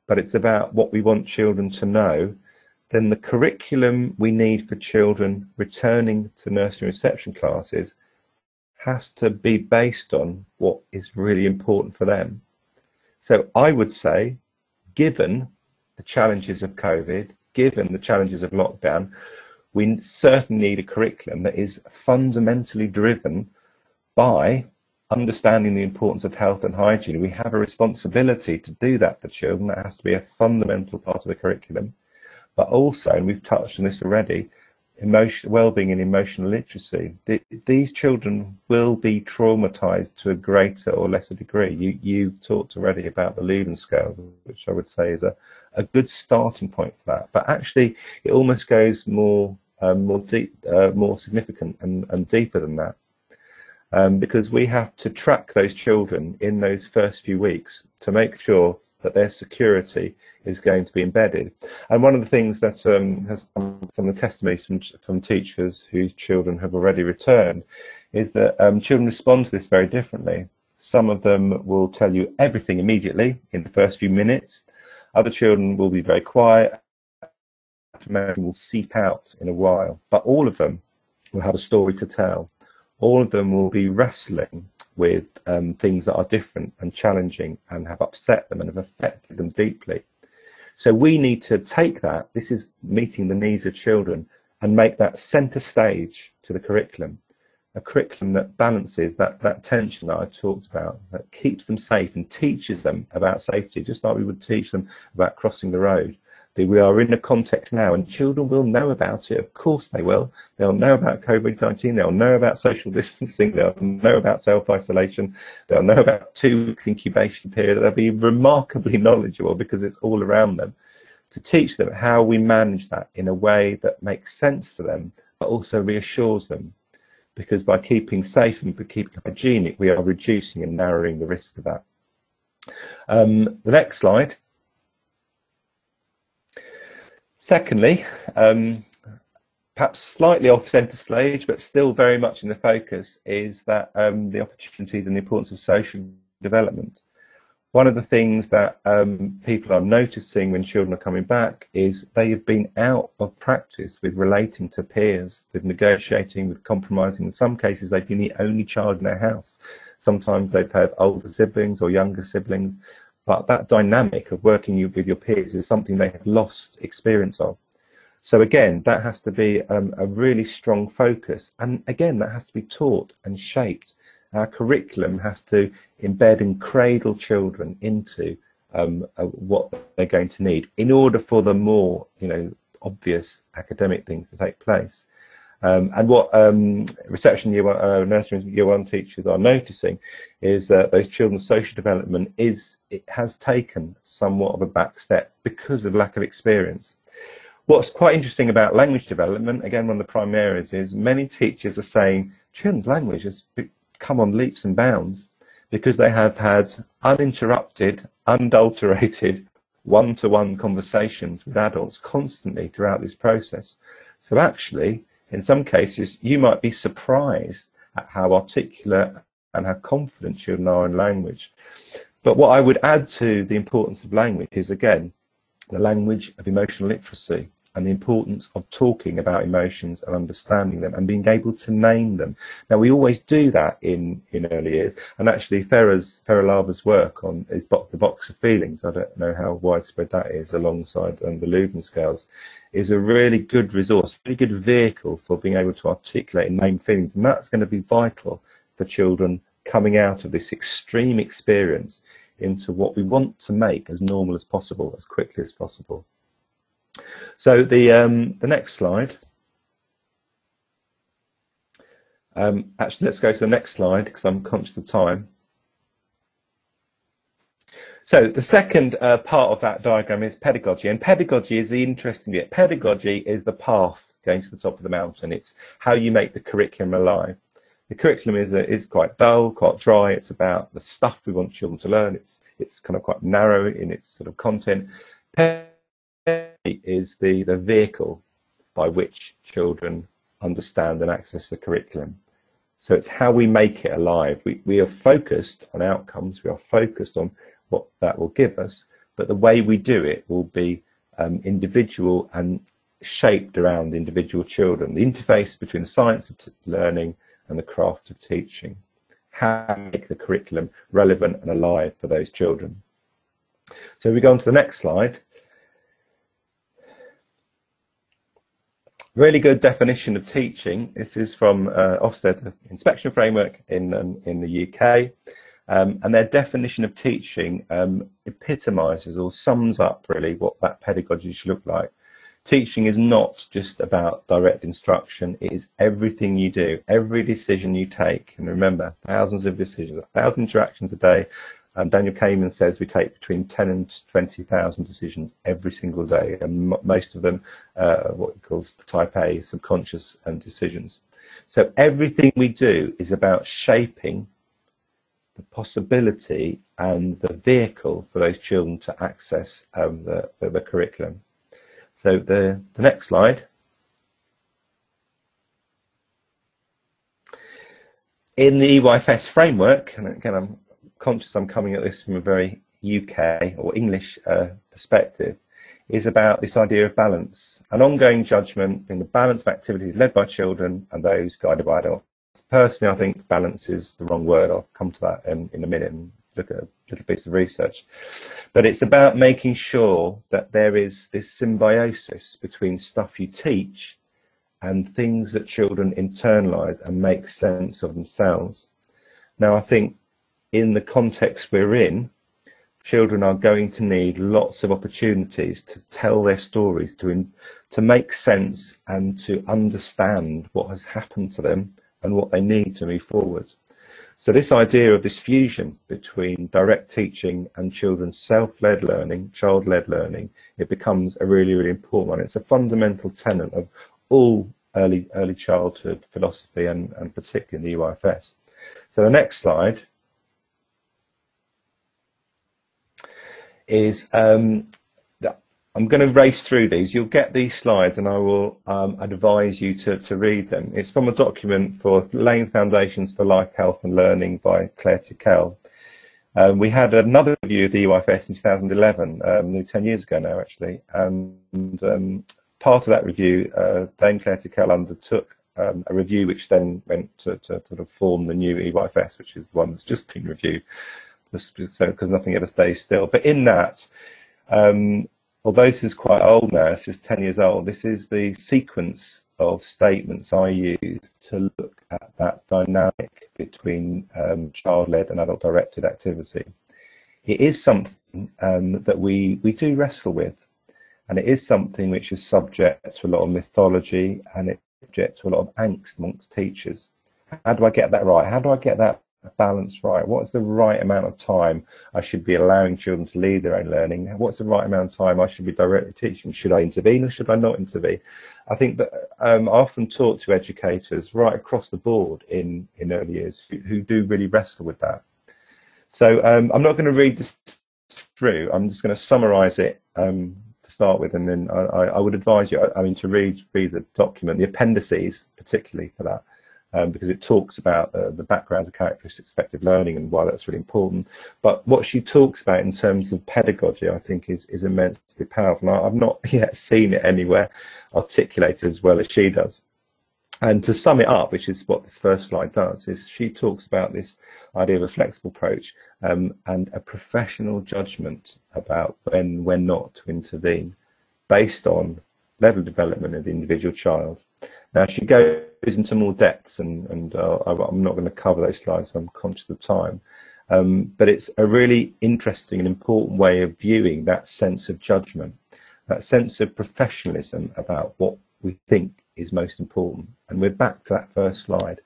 but it's about what we want children to know, then the curriculum we need for children returning to nursery reception classes has to be based on what is really important for them. So I would say, given the challenges of COVID, given the challenges of lockdown, we certainly need a curriculum that is fundamentally driven by understanding the importance of health and hygiene. We have a responsibility to do that for children. That has to be a fundamental part of the curriculum. But also, and we've touched on this already, emotion, well-being and emotional literacy, the, these children will be traumatized to a greater or lesser degree. You, you talked already about the Leuven scales, which I would say is a, a good starting point for that. But actually, it almost goes more um, more deep, uh, more significant and, and deeper than that. Um, because we have to track those children in those first few weeks to make sure that their security is going to be embedded. And one of the things that um, has some of the testimonies from, from teachers whose children have already returned is that um, children respond to this very differently. Some of them will tell you everything immediately in the first few minutes. Other children will be very quiet and will seep out in a while, but all of them will have a story to tell. All of them will be wrestling with um, things that are different and challenging and have upset them and have affected them deeply. So we need to take that, this is meeting the needs of children, and make that centre stage to the curriculum. A curriculum that balances that, that tension that I talked about, that keeps them safe and teaches them about safety, just like we would teach them about crossing the road we are in a context now and children will know about it. Of course they will. They'll know about COVID-19. They'll know about social distancing. They'll know about self-isolation. They'll know about two weeks incubation period. They'll be remarkably knowledgeable because it's all around them to teach them how we manage that in a way that makes sense to them, but also reassures them. Because by keeping safe and by keeping hygienic, we are reducing and narrowing the risk of that. Um, the next slide Secondly, um, perhaps slightly off centre stage, but still very much in the focus, is that um, the opportunities and the importance of social development. One of the things that um, people are noticing when children are coming back is they have been out of practice with relating to peers, with negotiating, with compromising. In some cases, they've been the only child in their house. Sometimes they've had older siblings or younger siblings. But that dynamic of working with your peers is something they have lost experience of. So again, that has to be um, a really strong focus. And again, that has to be taught and shaped. Our curriculum has to embed and cradle children into um, uh, what they're going to need in order for the more, you know, obvious academic things to take place. Um, and what um, reception year one, uh, nursery year one teachers are noticing is that those children's social development is it has taken somewhat of a back step because of lack of experience. What's quite interesting about language development, again, one of the prime areas is many teachers are saying children's language has come on leaps and bounds because they have had uninterrupted, unadulterated, one-to-one conversations with adults constantly throughout this process. So actually, in some cases, you might be surprised at how articulate and how confident children are in language. But what I would add to the importance of language is, again, the language of emotional literacy and the importance of talking about emotions and understanding them and being able to name them. Now we always do that in in early years, and actually Ferra's Ferre Laevers' work on is the box of feelings. I don't know how widespread that is, alongside um, the Leuven scales, is a really good resource, a really good vehicle for being able to articulate and name feelings, and that's going to be vital for children coming out of this extreme experience into what we want to make as normal as possible, as quickly as possible. So the um, the next slide. Um, actually, let's go to the next slide because I'm conscious of time. So the second uh, part of that diagram is pedagogy, and pedagogy is the interesting bit. Pedagogy is the path going to the top of the mountain. It's how you make the curriculum alive. The curriculum is uh, is quite dull, quite dry. It's about the stuff we want children to learn. It's it's kind of quite narrow in its sort of content is the, the vehicle by which children understand and access the curriculum. So it's how we make it alive. We, we are focused on outcomes, we are focused on what that will give us, but the way we do it will be um, individual and shaped around individual children. The interface between the science of learning and the craft of teaching. How to make the curriculum relevant and alive for those children. So we go on to the next slide. Really good definition of teaching. This is from uh, Ofsted inspection framework in um, in the UK, um, and their definition of teaching um, epitomises or sums up really what that pedagogy should look like. teaching is not just about direct instruction, it is everything you do, every decision you take. And remember, thousands of decisions, a thousand interactions a day. Um, Daniel Kahneman says we take between 10 and 20,000 decisions every single day, and most of them, uh, what he calls type A, subconscious and decisions. So everything we do is about shaping the possibility and the vehicle for those children to access um, the, the, the, curriculum. So the, the next slide. In the EYFS framework, and again I'm conscious I'm coming at this from a very UK or English uh, perspective, is about this idea of balance, an ongoing judgment in the balance of activities led by children and those guided by adults. Personally, I think balance is the wrong word. I'll come to that in, in a minute and look at a little bit of research. But it's about making sure that there is this symbiosis between stuff you teach and things that children internalize and make sense of themselves. Now, I think in the context we're in, children are going to need lots of opportunities to tell their stories, to in, to make sense and to understand what has happened to them and what they need to move forward. So this idea of this fusion between direct teaching and children's self-led learning, child-led learning, it becomes a really, really important one. It's a fundamental tenet of all early early childhood philosophy and, and particularly the EYFS. So the next slide is um, I'm going to race through these. You'll get these slides and I will um, advise you to, to read them. It's from a document for laying foundations for life, health and learning by Clare Tickell. Um, we had another review of the EYFS in 2011, um, 10 years ago now actually, and um, part of that review, uh, Dame Clare Tickell undertook um, a review which then went to, to, sort of form the new EYFS, which is the one that's just been reviewed so because nothing ever stays still. But in that, um, although this is quite old now, this is 10 years old, this is the sequence of statements I use to look at that dynamic between um, child-led and adult-directed activity. It is something um, that we, we do wrestle with, and it is something which is subject to a lot of mythology and it's subject to a lot of angst amongst teachers. How do I get that right? How do I get that balance right? What's the right amount of time I should be allowing children to lead their own learning? What's the right amount of time I should be directly teaching? Should I intervene or should I not intervene? I think that um, I often talk to educators right across the board in, in early years who, who do really wrestle with that. So um, I'm not going to read this through. I'm just going to summarize it um, to start with, and then I, I, would advise you, I, I mean, to read, read the document, the appendices particularly for that um, because it talks about uh, the backgrounds and characteristics of effective learning and why that's really important. But what she talks about in terms of pedagogy, I think, is, is immensely powerful. I've not yet seen it anywhere articulated as well as she does. And to sum it up, which is what this first slide does, is she talks about this idea of a flexible approach um, and a professional judgment about when, when not to intervene based on level development of the individual child. Now she goes into more depths, and, and uh, I'm not going to cover those slides. I'm conscious of time, um, but it's a really interesting and important way of viewing that sense of judgment, that sense of professionalism about what we think is most important. And we're back to that first slide.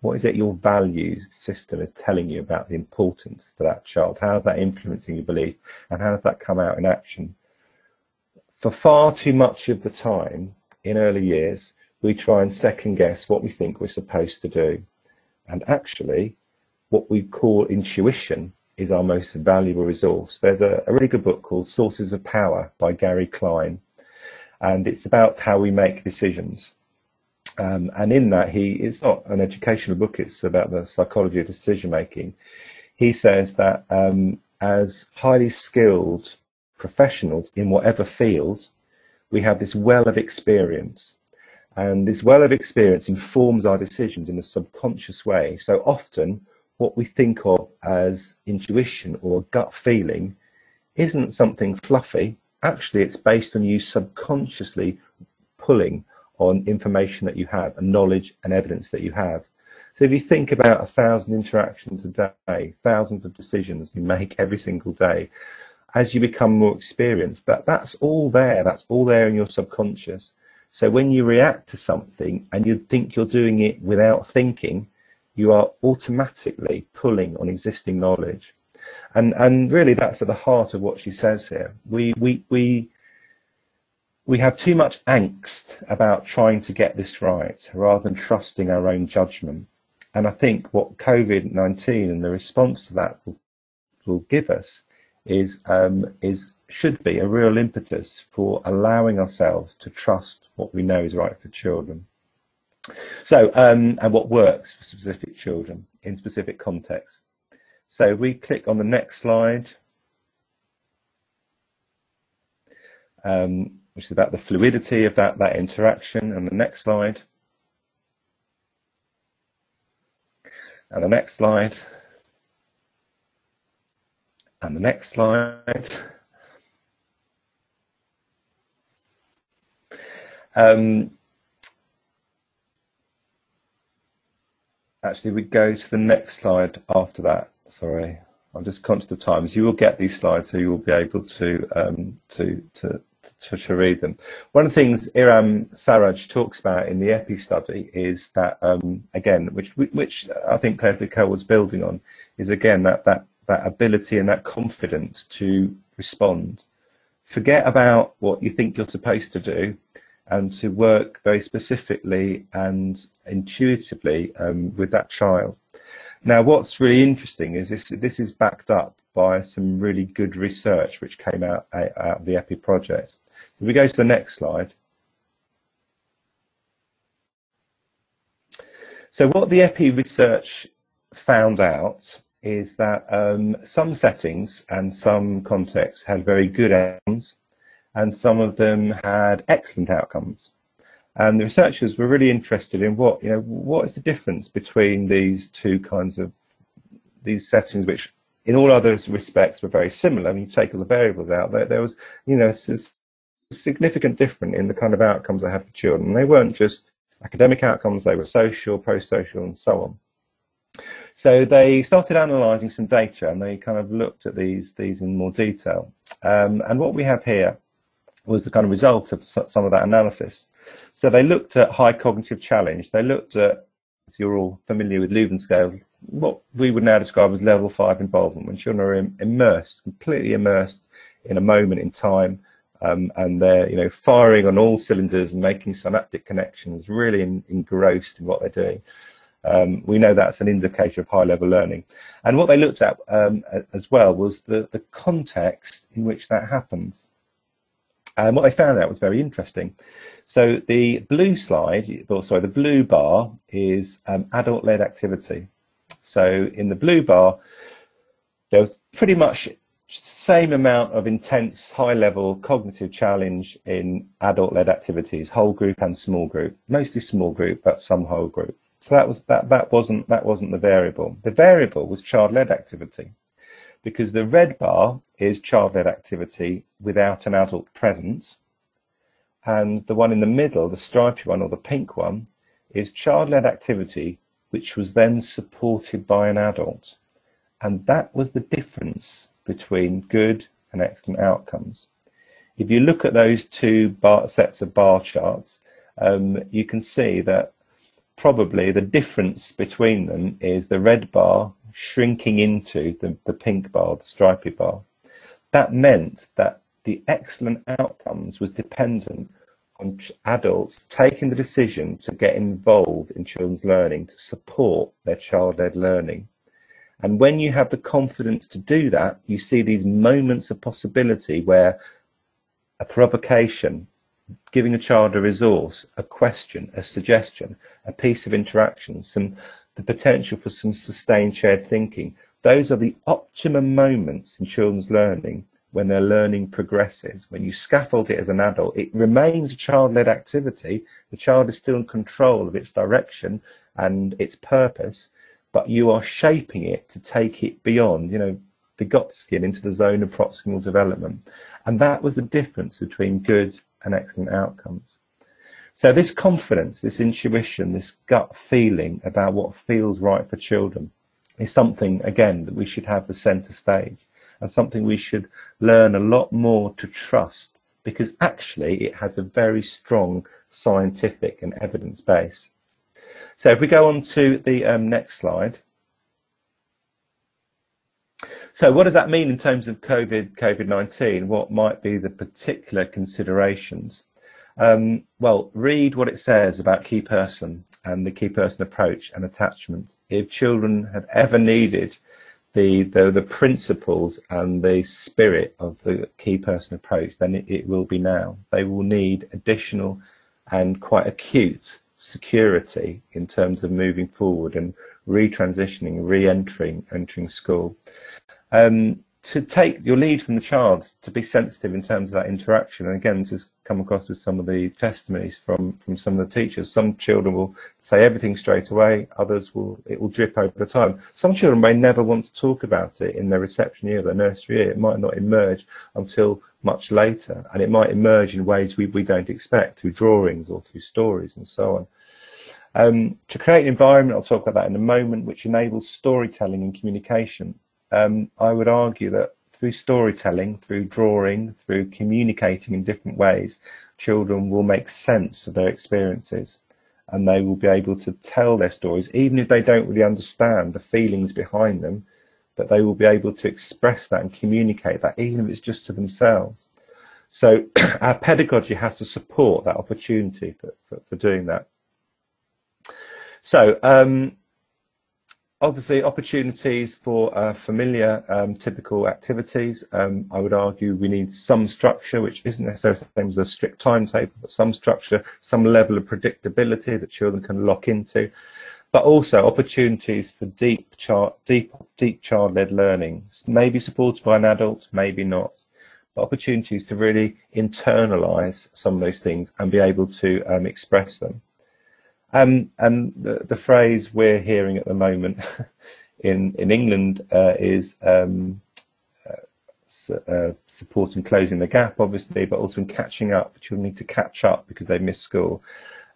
What is it your values system is telling you about the importance for that child? How is that influencing your belief? And how does that come out in action? For far too much of the time in early years, we try and second guess what we think we're supposed to do. And actually, what we call intuition is our most valuable resource. There's a, a, really good book called Sources of Power by Gary Klein, and it's about how we make decisions. Um, and in that, he it's not an educational book; it's about the psychology of decision making. He says that um, as highly skilled professionals in whatever field, we have this well of experience and this well of experience informs our decisions in a subconscious way. So often, what we think of as intuition or gut feeling isn't something fluffy. Actually, it's based on you subconsciously pulling on information that you have and knowledge and evidence that you have. So if you think about a thousand interactions a day, thousands of decisions you make every single day, as you become more experienced, that that's all there. That's all there in your subconscious. So when you react to something and you think you're doing it without thinking, you are automatically pulling on existing knowledge. And and really that's at the heart of what she says here. We we we we have too much angst about trying to get this right rather than trusting our own judgment. And I think what COVID 19 and the response to that will, will give us is, um, is should be a real impetus for allowing ourselves to trust what we know is right for children. So, um, and what works for specific children in specific contexts. So we click on the next slide, um, which is about the fluidity of that, that interaction, and the next slide. And the next slide. And the next slide. Um, actually, we go to the next slide after that. Sorry, I'm just conscious of times. You will get these slides, so you will be able to um, to, to to, to, read them. One of the things Iram Siraj talks about in the EPPE study is that, um, again, which which I think Clare Tickell was building on, is again that that that ability and that confidence to respond. Forget about what you think you're supposed to do, and to work very specifically and intuitively um, with that child. Now, what's really interesting is this, this is backed up by some really good research which came out, out of the EPPE project. If we go to the next slide. So what the EPPE research found out is that um, some settings and some contexts had very good outcomes and some of them had excellent outcomes. And the researchers were really interested in what, you know, what is the difference between these two kinds of, these settings, which in all other respects were very similar. I mean, you take all the variables out, there, there was, you know, a significant difference in the kind of outcomes they had for children. They weren't just academic outcomes, they were social, pro-social, and so on. So they started analysing some data and they kind of looked at these, these in more detail. Um, and what we have here was the kind of result of some of that analysis. So they looked at high cognitive challenge. They looked at, as you're all familiar with Leuven scale, what we would now describe as level five involvement, when children are immersed, completely immersed in a moment in time, um, and they're you know firing on all cylinders and making synaptic connections, really in, engrossed in what they're doing. Um, we know that's an indicator of high level learning. And what they looked at um, as well was the, the context in which that happens. And what they found out was very interesting. So the blue slide, or sorry, the blue bar is um, adult-led activity. So in the blue bar, there was pretty much same amount of intense high-level cognitive challenge in adult-led activities, whole group and small group, mostly small group, but some whole group. So that was that that wasn't that wasn't the variable. The variable was child-led activity because the red bar is child-led activity without an adult presence, and the one in the middle, the stripy one or the pink one, is child-led activity which was then supported by an adult. And that was the difference between good and excellent outcomes. If you look at those two bar, sets of bar charts, um, you can see that probably the difference between them is the red bar shrinking into the, the pink bar, the stripy bar. That meant that the excellent outcomes was dependent on adults taking the decision to get involved in children's learning to support their child-led learning. And when you have the confidence to do that, you see these moments of possibility where a provocation, giving a child a resource, a question, a suggestion, a piece of interaction, some the potential for some sustained shared thinking. Those are the optimum moments in children's learning when their learning progresses. When you scaffold it as an adult, it remains a child-led activity. The child is still in control of its direction and its purpose, but you are shaping it to take it beyond, you know, the Vygotsky into the zone of proximal development. And that was the difference between good and excellent outcomes. So this confidence, this intuition, this gut feeling about what feels right for children is something, again, that we should have the center stage. and something we should learn a lot more to trust because actually it has a very strong scientific and evidence base. So if we go on to the um, next slide. So what does that mean in terms of COVID, COVID-19? What might be the particular considerations? Um, well, read what it says about key person and the key person approach and attachment. If children have ever needed the, the, the principles and the spirit of the key person approach, then it, it will be now. They will need additional and quite acute security in terms of moving forward and retransitioning, re-entering, entering school. Um, to take your lead from the child, to be sensitive in terms of that interaction. And again, this has come across with some of the testimonies from, from some of the teachers. Some children will say everything straight away, others will, it will drip over time. Some children may never want to talk about it in their reception year, their nursery year. It might not emerge until much later, and it might emerge in ways we, we don't expect through drawings or through stories and so on. Um, to create an environment, I'll talk about that in a moment, which enables storytelling and communication um, I would argue that through storytelling, through drawing, through communicating in different ways, children will make sense of their experiences and they will be able to tell their stories, even if they don't really understand the feelings behind them, but they will be able to express that and communicate that, even if it's just to themselves. So our pedagogy has to support that opportunity for, for, for doing that. So um, obviously opportunities for uh, familiar um, typical activities. Um, I would argue we need some structure, which isn't necessarily the same as a strict timetable, but some structure, some level of predictability that children can lock into, but also opportunities for deep, child, deep, deep child-led learning, maybe supported by an adult, maybe not. But opportunities to really internalize some of those things and be able to um, express them. Um, and the, the phrase we're hearing at the moment in, in England uh, is um, uh, uh, supporting closing the gap, obviously, but also in catching up. Children need to catch up because they miss school.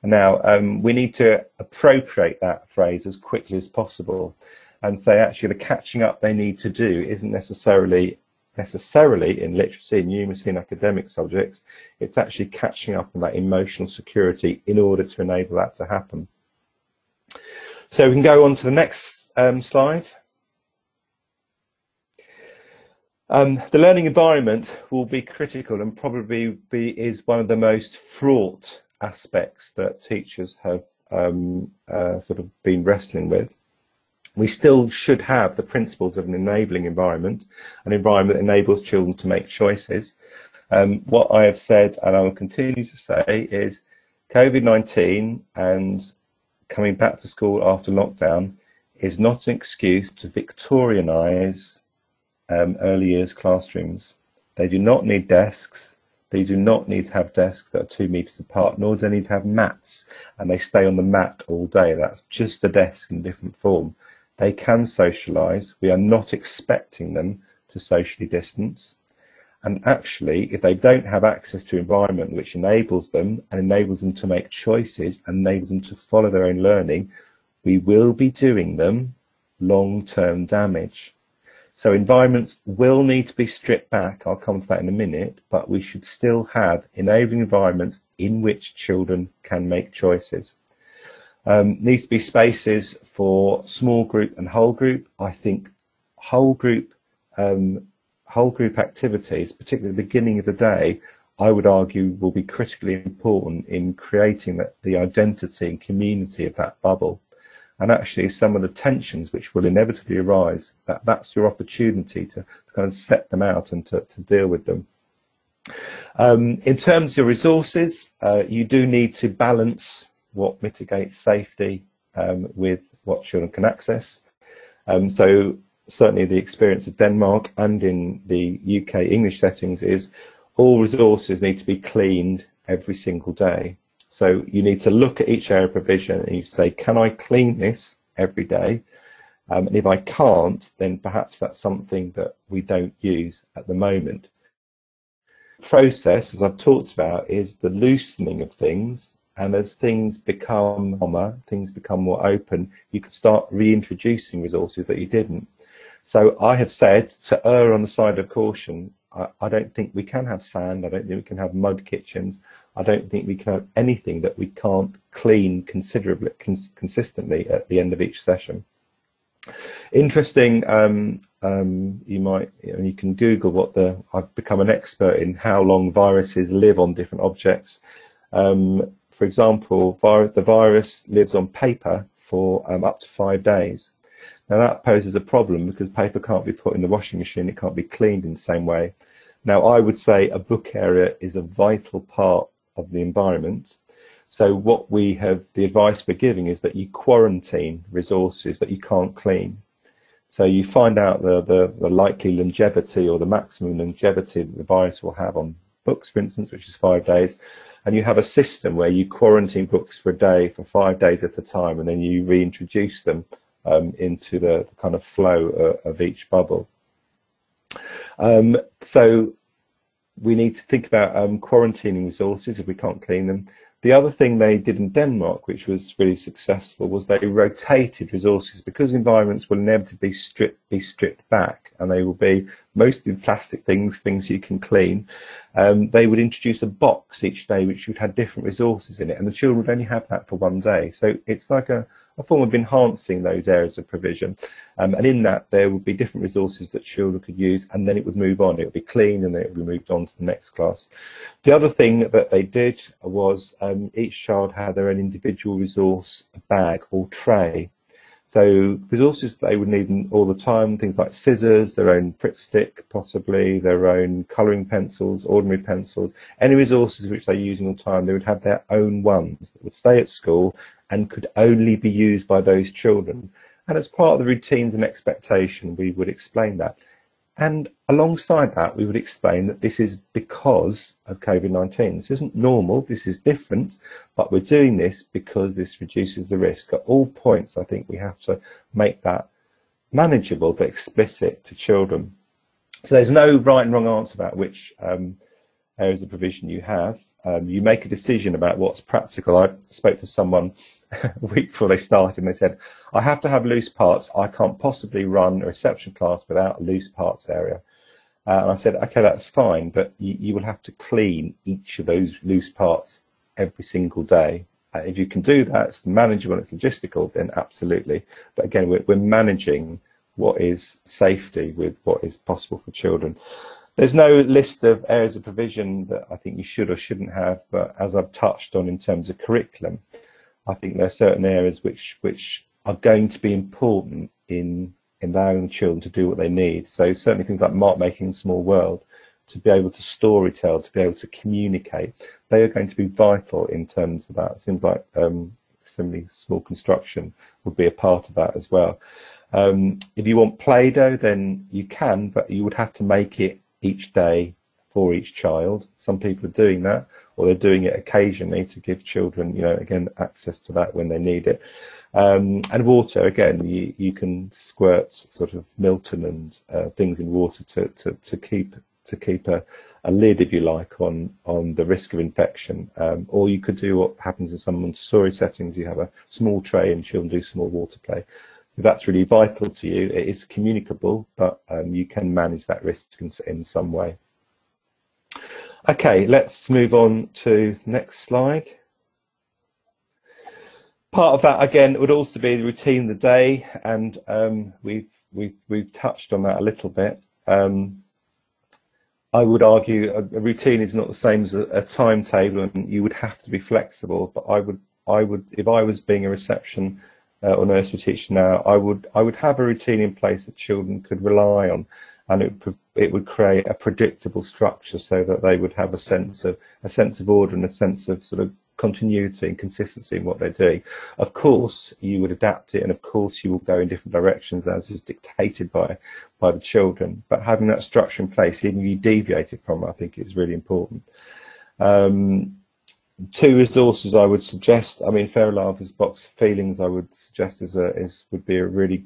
Now, um, we need to appropriate that phrase as quickly as possible and say actually the catching up they need to do isn't necessarily necessarily in literacy, and numeracy and academic subjects, it's actually catching up on that emotional security in order to enable that to happen. So we can go on to the next um, slide. Um, the learning environment will be critical and probably be, is one of the most fraught aspects that teachers have um, uh, sort of been wrestling with we still should have the principles of an enabling environment, an environment that enables children to make choices. Um, what I have said, and I will continue to say, is COVID-19 and coming back to school after lockdown is not an excuse to Victorianize um, early years classrooms. They do not need desks. They do not need to have desks that are two meters apart, nor do they need to have mats and they stay on the mat all day. That's just a desk in a different form. They can socialise. We are not expecting them to socially distance. And actually, if they don't have access to environment which enables them and enables them to make choices and enables them to follow their own learning, we will be doing them long-term damage. So environments will need to be stripped back. I'll come to that in a minute, but we should still have enabling environments in which children can make choices. Um, needs to be spaces for small group and whole group. I think whole group um, whole group activities, particularly at the beginning of the day, I would argue will be critically important in creating the, the identity and community of that bubble. And actually some of the tensions which will inevitably arise, that, that's your opportunity to, to kind of set them out and to, to deal with them. Um, in terms of your resources, uh, you do need to balance what mitigates safety um, with what children can access. Um, so certainly the experience of Denmark and in the UK English settings is all resources need to be cleaned every single day. So you need to look at each area of provision and you say, can I clean this every day? Um, and if I can't, then perhaps that's something that we don't use at the moment. Process, as I've talked about, is the loosening of things and as things become calmer, things become more open, you can start reintroducing resources that you didn't. So I have said to err on the side of caution. I, I don't think we can have sand. I don't think we can have mud kitchens. I don't think we can have anything that we can't clean considerably cons consistently at the end of each session. Interesting. Um, um, you might you, know, you can Google what the I've become an expert in how long viruses live on different objects. Um, for example, the virus lives on paper for um, up to five days. Now that poses a problem because paper can't be put in the washing machine, it can't be cleaned in the same way. Now I would say a book area is a vital part of the environment. So what we have, the advice we're giving is that you quarantine resources that you can't clean. So you find out the, the, the likely longevity or the maximum longevity that the virus will have on books, for instance, which is five days, and you have a system where you quarantine books for a day for five days at a time, and then you reintroduce them um, into the, the, kind of flow uh, of each bubble. Um, so we need to think about um, quarantining resources if we can't clean them. The other thing they did in Denmark, which was really successful, was they rotated resources because environments will inevitably strip, be stripped back and they will be mostly plastic things, things you can clean. Um, they would introduce a box each day which would have different resources in it and the children would only have that for one day. So it's like a, a form of enhancing those areas of provision. Um, and in that, there would be different resources that children could use, and then it would move on. It would be clean, and then it would be moved on to the next class. The other thing that they did was um, each child had their own individual resource bag or tray. So resources they would need all the time, things like scissors, their own Pritt stick, possibly their own colouring pencils, ordinary pencils, any resources which they're using all the time, they would have their own ones that would stay at school and could only be used by those children. And as part of the routines and expectation, we would explain that. And alongside that, we would explain that this is because of COVID-19. This isn't normal, this is different, but we're doing this because this reduces the risk. At all points, I think we have to make that manageable but explicit to children. So there's no right and wrong answer about which um, areas of provision you have. Um, you make a decision about what's practical. I spoke to someone week before they started and they said, I have to have loose parts. I can't possibly run a reception class without a loose parts area. Uh, and I said, okay, that's fine, but you, you, will have to clean each of those loose parts every single day. Uh, if you can do that, it's manageable, it's logistical, then absolutely. But again, we're, we're managing what is safety with what is possible for children. There's no list of areas of provision that I think you should or shouldn't have, but as I've touched on in terms of curriculum, I think there are certain areas which which are going to be important in allowing children to do what they need. So certainly things like mark making small world, to be able to storytell, to be able to communicate, they are going to be vital in terms of that. It seems like um, similarly small construction would be a part of that as well. Um, if you want Play-Doh, then you can, but you would have to make it each day for each child. Some people are doing that, or they're doing it occasionally to give children, you know, again, access to that when they need it. Um, and water, again, you, you can squirt sort of Milton and uh, things in water to, to, to keep to keep a, a lid, if you like, on on the risk of infection. Um, or you could do what happens in some Montessori settings. You have a small tray and children do small water play. So that's really vital to you. It is communicable, but um, you can manage that risk in, in some way. Okay, let's move on to next slide. Part of that again would also be the routine of the day, and um, we've we've we've touched on that a little bit. Um, I would argue a, a, routine is not the same as a, a, timetable, and you would have to be flexible. But I would I would if I was being a reception uh, or nursery teacher now, I would I would have a routine in place that children could rely on and it it would create a predictable structure so that they would have a sense of a sense of order and a sense of sort of continuity and consistency in what they're doing. Of course, you would adapt it, and of course, you will go in different directions as is dictated by by the children. But having that structure in place, even if you deviate it from, I think is really important. Um, two resources I would suggest. I mean, Ferre box of feelings. I would suggest is a is would be a really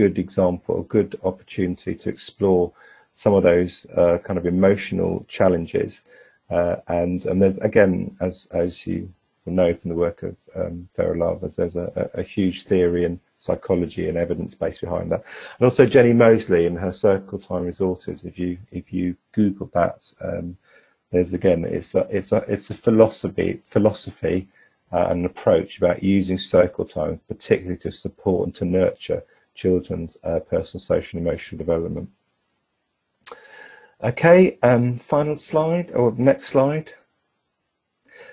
good example, a good opportunity to explore some of those uh, kind of emotional challenges. Uh, and and there's again, as as you people know from the work of um, Ferre Laevers, there's a, a, huge theory and psychology and evidence base behind that. And also Jenny Mosley and her Circle Time Resources. If you if you Google that, um, there's again it's a, it's a it's a philosophy philosophy uh, and approach about using circle time, particularly to support and to nurture children's uh, personal, social, and emotional development. Okay, um, final slide or next slide.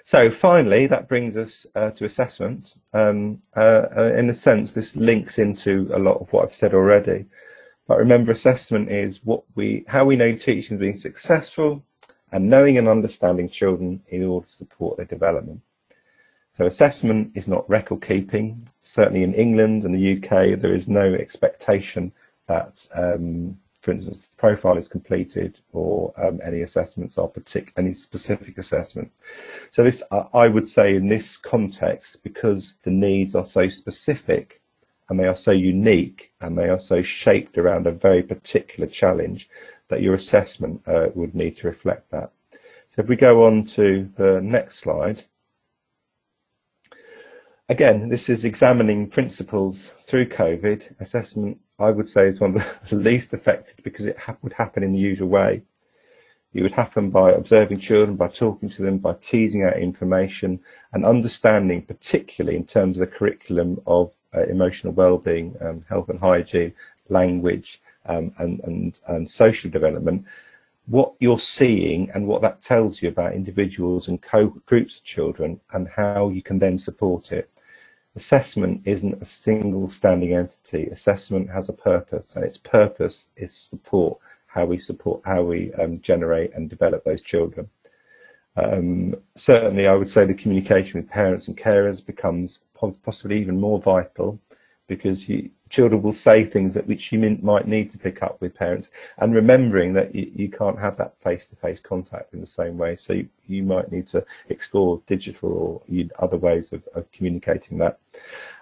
So finally, that brings us uh, to assessment. Um, uh, uh, in a sense, this links into a lot of what I've said already. But remember, assessment is what we, how we know teaching is being successful and knowing and understanding children in order to support their development. So assessment is not record keeping. Certainly in England and the UK, there is no expectation that, um, for instance, the profile is completed or um, any assessments are any specific assessments. So this, I would say in this context, because the needs are so specific and they are so unique and they are so shaped around a very particular challenge that your assessment uh, would need to reflect that. So if we go on to the next slide, again, this is examining principles through COVID. Assessment, I would say, is one of the least affected because it ha would happen in the usual way. It would happen by observing children, by talking to them, by teasing out information and understanding, particularly in terms of the curriculum of uh, emotional well-being, um, health and hygiene, language, um, and, and, and social development, what you're seeing and what that tells you about individuals and co groups of children and how you can then support it. Assessment isn't a single standing entity. Assessment has a purpose, and its purpose is support how we support how we um, generate and develop those children. Um, certainly, I would say the communication with parents and carers becomes possibly even more vital because you, children will say things that which you might need to pick up with parents and remembering that you, you can't have that face-to-face contact in the same way. So you, you might need to explore digital or other ways of, of communicating that.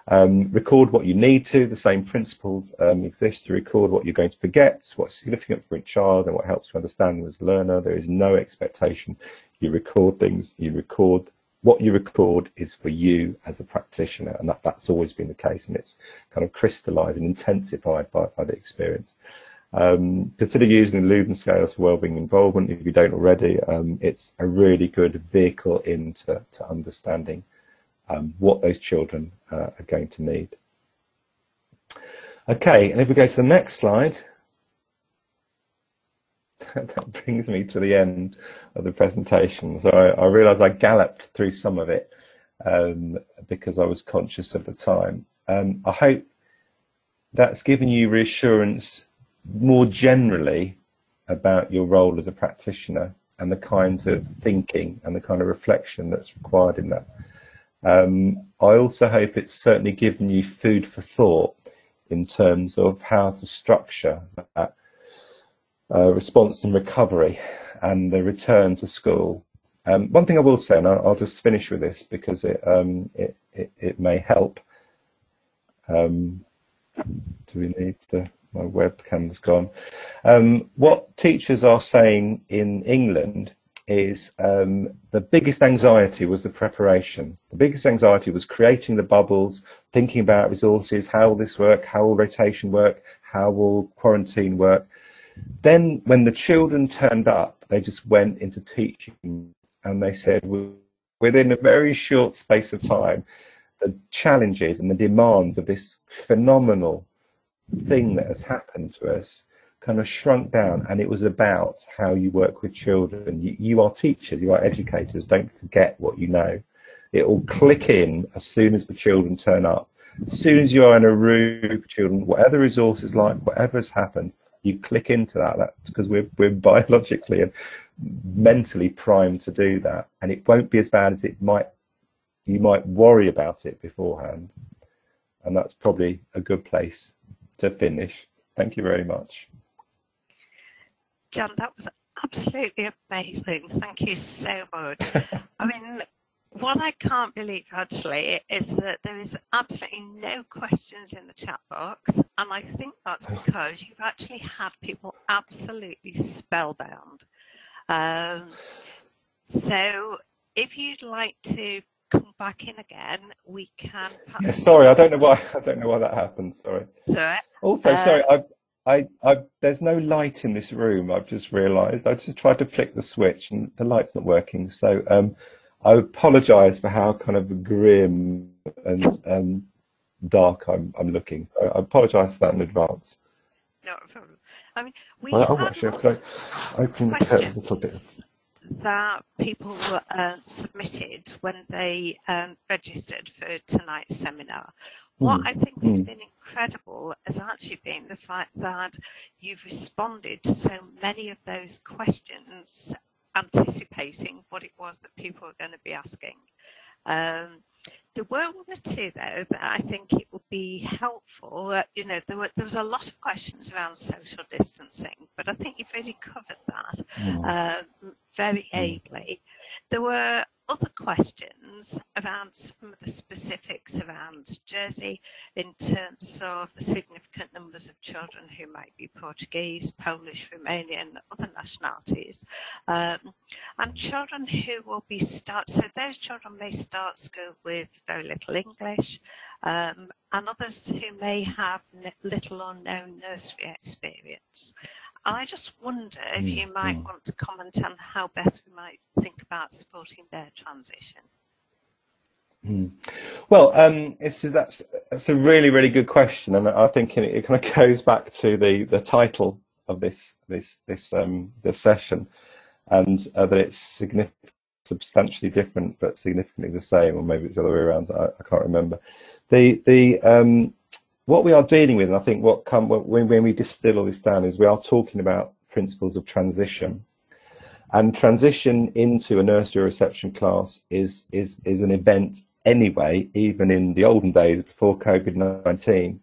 Um, record what you need to. The same principles um, exist to record what you're going to forget what's significant for each child and what helps you understand as a learner. There is no expectation. You record things. You record what you record is for you as a practitioner, and that, that's always been the case, and it's kind of crystallized and intensified by, by the experience. Um, consider using the Leuven scales for wellbeing involvement if you don't already. Um, it's a really good vehicle into to understanding um, what those children uh, are going to need. Okay, and if we go to the next slide, that brings me to the end of the presentation. So I, I I galloped through some of it um, because I was conscious of the time. Um, I hope that's given you reassurance more generally about your role as a practitioner and the kinds of thinking and the kind of reflection that's required in that. Um, I also hope it's certainly given you food for thought in terms of how to structure that uh, response and recovery and the return to school. Um, one thing I will say, and I'll, I'll, just finish with this because it um, it, it, it, may help. Um, do we need to? My webcam's gone. Um, what teachers are saying in England is um, the biggest anxiety was the preparation. The biggest anxiety was creating the bubbles, thinking about resources, how will this work, how will rotation work, how will quarantine work, then, when the children turned up, they just went into teaching and they said, within a very short space of time, the challenges and the demands of this phenomenal thing that has happened to us kind of shrunk down. And it was about how you work with children. You, you, are teachers you are educators don't forget what you know. It will click in as soon as the children turn up. As soon as you are in a room children whatever the resource is like whatever has happened you click into that. That's because we're we're biologically and mentally primed to do that, and it won't be as bad as it might. You might worry about it beforehand, and that's probably a good place to finish. Thank you very much. Jan, that was absolutely amazing. Thank you so much. I mean, what I can't believe actually is that there is absolutely no questions in the chat box, and I think that's because you've actually had people absolutely spellbound. Um, so if you'd like to come back in again, we can. Yeah, sorry, I don't know why. I don't know why that happened. Sorry. Sorry. Also, Uh, sorry, I, I, I, there's no light in this room. I've just realised. I just tried to flick the switch and the light's not working. So, um, I apologise for how kind of grim and um, dark I'm, I'm looking. So I apologise for that in advance. No problem. I mean, we Well, oh, actually, could I open the curtains a little bit? questions that people uh, submitted when they um, registered for tonight's seminar. What Hmm, I think has hmm. been incredible has actually been the fact that you've responded to so many of those questions, anticipating what it was that people were going to be asking. Um, there were one or two though that I think it would be helpful. Uh, you know, there were there was a lot of questions around social distancing, but I think you've really covered that Hmm. um, very Mm. ably. There were other questions around some of the specifics around Jersey in terms of the significant numbers of children who might be Portuguese, Polish, Romanian, other nationalities, um, and children who will be start. So those children may start school with very little English, um, and others who may have little or no nursery experience. I just wonder if Mm, you might mm. want to comment on how best we might think about supporting their transition. Hmm. Well, um, it's, that's that's a really really good question, and I think it, it kind of goes back to the the title of this this this um this session, and uh, that it's significant, substantially different but significantly the same, or maybe it's the other way around. I, I can't remember. The the um what we are dealing with, and I think what come when when we distill all this down is we are talking about principles of transition. And transition into a nursery reception class is is is an event anyway even in the olden days before covid-19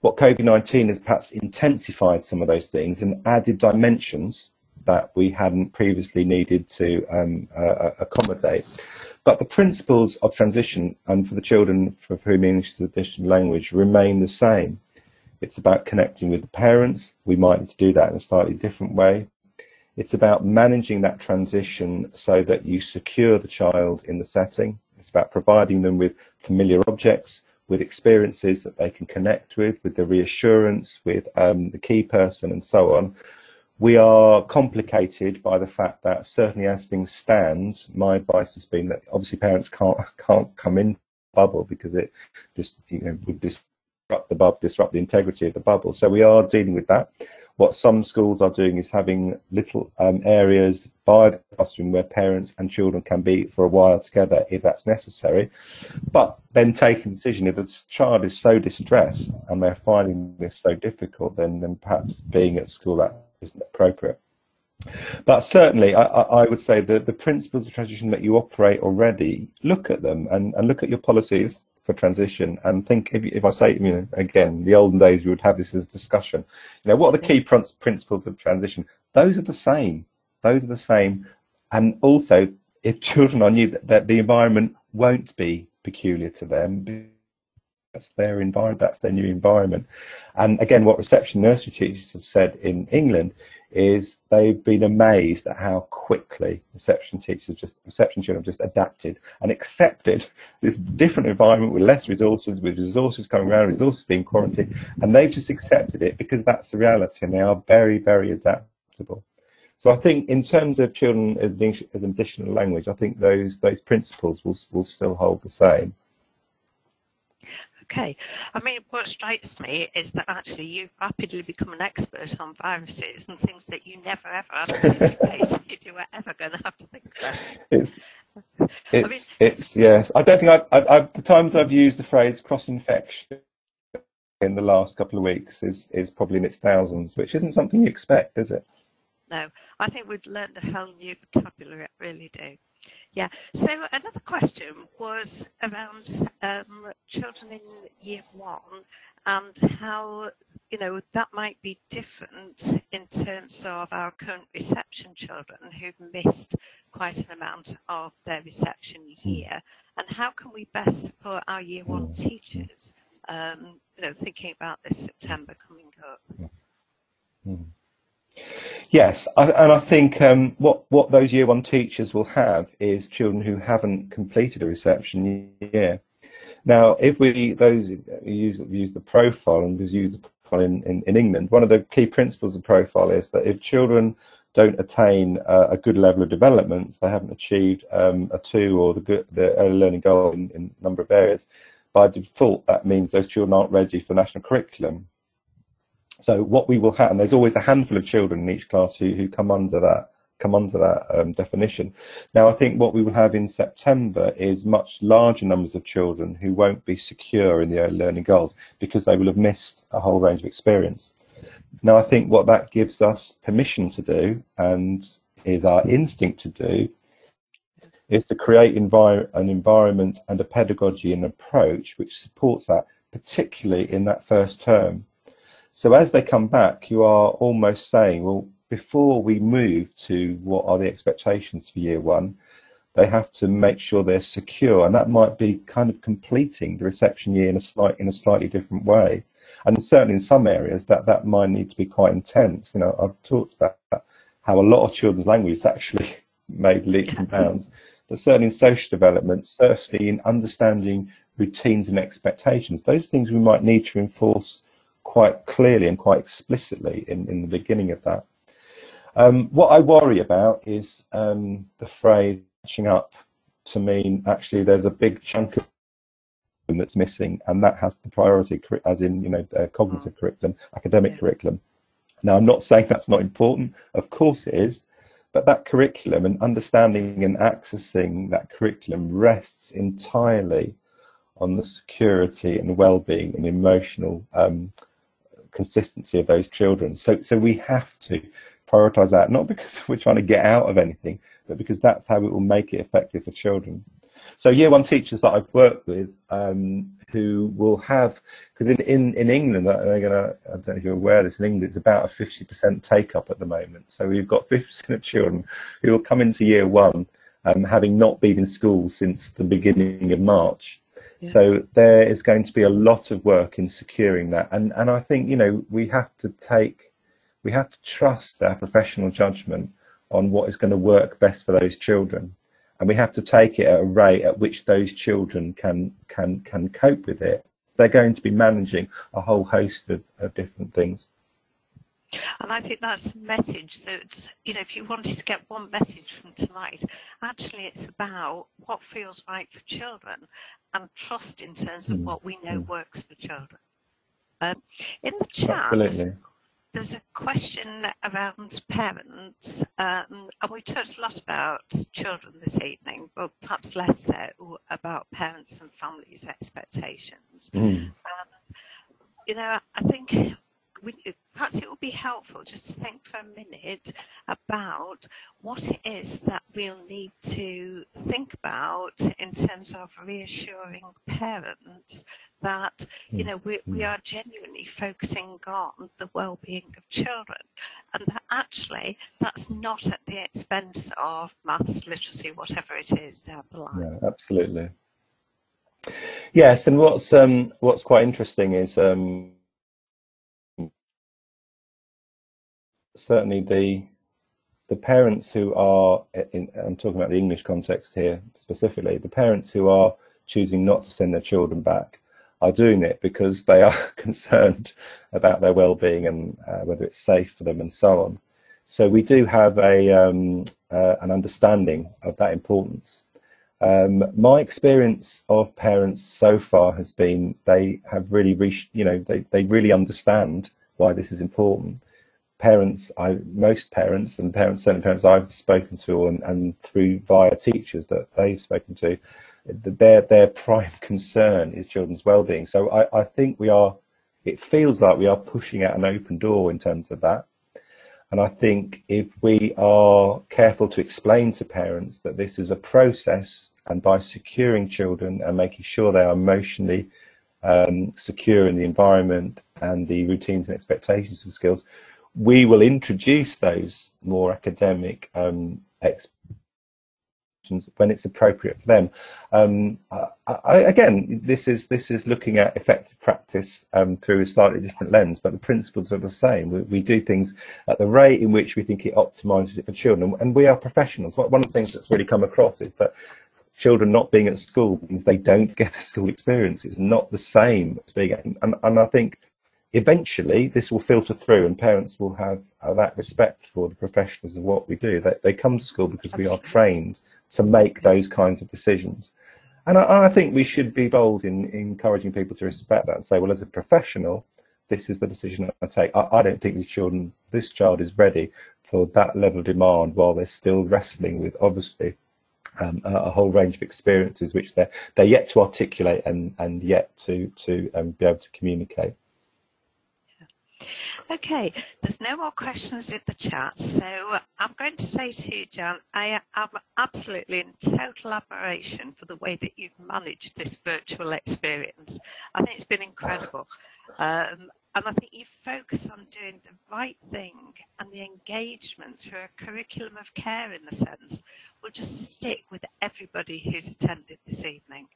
what covid-19 has perhaps intensified some of those things and added dimensions that we hadn't previously needed to um, uh, accommodate but the principles of transition and for the children for whom english is additional language remain the same it's about connecting with the parents we might need to do that in a slightly different way it's about managing that transition so that you secure the child in the setting. It's about providing them with familiar objects, with experiences that they can connect with, with the reassurance, with um, the key person, and so on. We are complicated by the fact that certainly as things stand, my advice has been that obviously parents can't can't come in bubble because it just you know would disrupt the bubble, disrupt the integrity of the bubble. So we are dealing with that. What some schools are doing is having little um, areas by the classroom where parents and children can be for a while together if that's necessary. But then taking the decision if the child is so distressed and they're finding this so difficult, then, then perhaps being at school that isn't appropriate. But certainly, I, I would say that the principles of transition that you operate already, look at them and, and look at your policies for transition and think if, if I say, you know, again, the olden days we would have this as discussion. You know, what are the key prin- principles of transition? Those are the same. Those are the same. And also, if children are new, that, that the environment won't be peculiar to them. That's their environment. That's their new environment. And again, what reception nursery teachers have said in England is they've been amazed at how quickly reception teachers have just reception children have just adapted and accepted this different environment with less resources, with resources coming around, resources being quarantined, and they've just accepted it because that's the reality, and they are very, very adaptable. So I think in terms of children as an additional language, I think those those principles will will still hold the same. Okay. I mean, what strikes me is that actually you've rapidly become an expert on viruses and things that you never ever anticipated you were ever going to have to think about. It's it's it's yes. I don't think I've, I've, I've the times I've used the phrase cross infection in the last couple of weeks is is probably in its thousands, which isn't something you expect, is it? No, I think we've learned a whole new vocabulary, I really do. Yeah. So another question was around um, children in year one and how you know that might be different in terms of our current reception children who've missed quite an amount of their reception year, and how can we best support our year one teachers? Um, you know, thinking about this September coming up. Mm. Yes, I, and I think um, what what those year one teachers will have is children who haven't completed a reception year. Now, if we those use use the profile and use the profile in, in, in, England, one of the key principles of profile is that if children don't attain a good level of development, they haven't achieved um, a two or the good the early learning goal in, in a number of areas. By default, that means those children aren't ready for national curriculum. So what we will have, and there's always a handful of children in each class who, who come under that come under that um, definition. Now, I think what we will have in September is much larger numbers of children who won't be secure in the early learning goals because they will have missed a whole range of experience. Now, I think what that gives us permission to do, and is our instinct to do, is to create envir an environment and a pedagogy and approach which supports that, particularly in that first term. So as they come back, you are almost saying, well, before we move to what are the expectations for year one, they have to make sure they're secure, and that might be kind of completing the reception year in a slight in a slightly different way. And certainly in some areas, that that might need to be quite intense. You know, I've talked about how a lot of children's language is actually made leaps and bounds, but certainly in social development, certainly in understanding routines and expectations, those things we might need to enforce quite clearly and quite explicitly in, in the beginning of that. Um, what I worry about is um, the phrase catching up to mean actually there's a big chunk of that's missing and that has the priority as in you know uh, cognitive mm. curriculum academic yeah. curriculum now i'm not saying that's not important of course it is but that curriculum and understanding and accessing that curriculum rests entirely on the security and well-being and emotional um, consistency of those children. So, so we have to prioritize that, not because we're trying to get out of anything, but because that's how it will make it effective for children. So year one teachers that I've worked with um, who will have, because in, in, in England, they're gonna, I don't know if you're aware of this, in England it's about a 50% take up at the moment. So we've got 50% of children who will come into year one um, having not been in school since the beginning of March. So there is going to be a lot of work in securing that, and and I think you know we have to take, we have to trust our professional judgment on what is going to work best for those children, and we have to take it at a rate at which those children can can can cope with it. They're going to be managing a whole host of, of different things. And I think that's a message that, you know, if you wanted to get one message from tonight, actually it's about what feels right for children and trust in terms of mm. what we know mm. works for children. Um, in the chat, Absolutely. there's a question around parents, um, and we talked a lot about children this evening, but perhaps less so about parents and families' expectations. Mm. Um, you know, I think perhaps it would be helpful just to think for a minute about what it is that we'll need to think about in terms of reassuring parents that you know we, we are genuinely focusing on the well-being of children. And that actually that's not at the expense of maths literacy whatever it is down the line. Yeah absolutely. Yes and what's um what's quite interesting is um certainly the the parents who are in, I'm talking about the English context here specifically the parents who are choosing not to send their children back are doing it because they are concerned about their well-being and uh, whether it's safe for them and so on. So we do have a um, uh, an understanding of that importance. Um, my experience of parents so far has been they have really reached you know they, they really understand why this is important parents, I most parents and parents, certain parents I've spoken to, and, and through via teachers that they've spoken to, their their prime concern is children's well-being. So I, I think we are. It feels like we are pushing out an open door in terms of that. And I think if we are careful to explain to parents that this is a process, and by securing children and making sure they are emotionally um, secure in the environment and the routines and expectations of skills, we will introduce those more academic um, when it's appropriate for them. Um, I, again, this is this is looking at effective practice um, through a slightly different lens, but the principles are the same. We, we, do things at the rate in which we think it optimises it for children, and we are professionals. One of the things that's really come across is that children not being at school means they don't get a school experience. It's not the same as being, and, and I think eventually this will filter through and parents will have uh, that respect for the professionals of what we do. They, they come to school because we are trained to make those kinds of decisions. And I, I think we should be bold in, in, encouraging people to respect that and say, well, as a professional, this is the decision I take. I, I don't think these children, this child is ready for that level of demand while they're still wrestling with obviously um, a, a, whole range of experiences which they're they're yet to articulate and and yet to to um, be able to communicate. Okay, there's no more questions in the chat, so I'm going to say to you, Jan, I am absolutely in total admiration for the way that you've managed this virtual experience. I think it's been incredible. Um, and I think you focus on doing the right thing and the engagement through a curriculum of care, in a sense, will just stick with everybody who's attended this evening.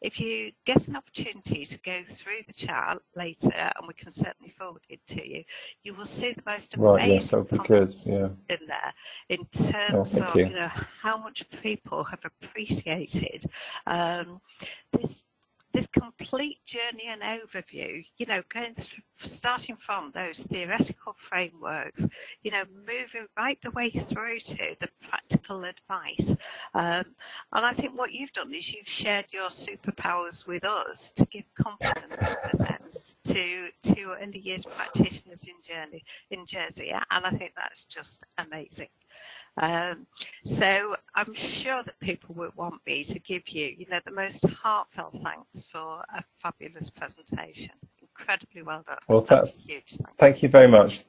If you get an opportunity to go through the chat later, and we can certainly forward it to you, you will see the most amazing right, yes, comments yeah. in there in terms oh, of you. you. know how much people have appreciated um, this this complete journey and overview, you know, going starting from those theoretical frameworks, you know, moving right the way through to the practical advice. Um, and I think what you've done is you've shared your superpowers with us to give confidence in a sense to to early years practitioners in Jersey, in Jersey, and I think that's just amazing. Um, so I'm sure that people will want me to give you, you know, the most heartfelt thanks for a fabulous presentation. Incredibly well done. Well, that, huge thank, thank you very much.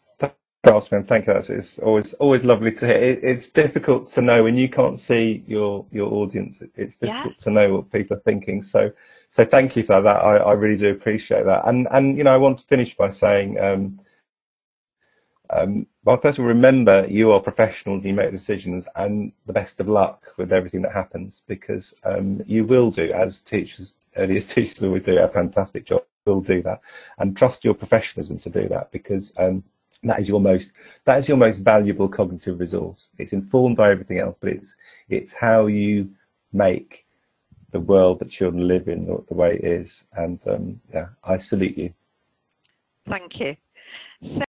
Craftsman, thank you. It's always always lovely to hear. It, it's difficult to know when you can't see your your audience. It's difficult yeah. to know what people are thinking. So, so thank you for that. I, I really do appreciate that. And and you know, I want to finish by saying, um, um, first of all, remember you are professionals, you make decisions, and the best of luck with everything that happens because um, you will do, as teachers, early as teachers always do, a fantastic job, will do that. And trust your professionalism to do that because um, that is your most that is your most valuable cognitive resource. It's informed by everything else, but it's it's how you make the world that children live in the, the way it is. And um, yeah, I salute you. Thank you. So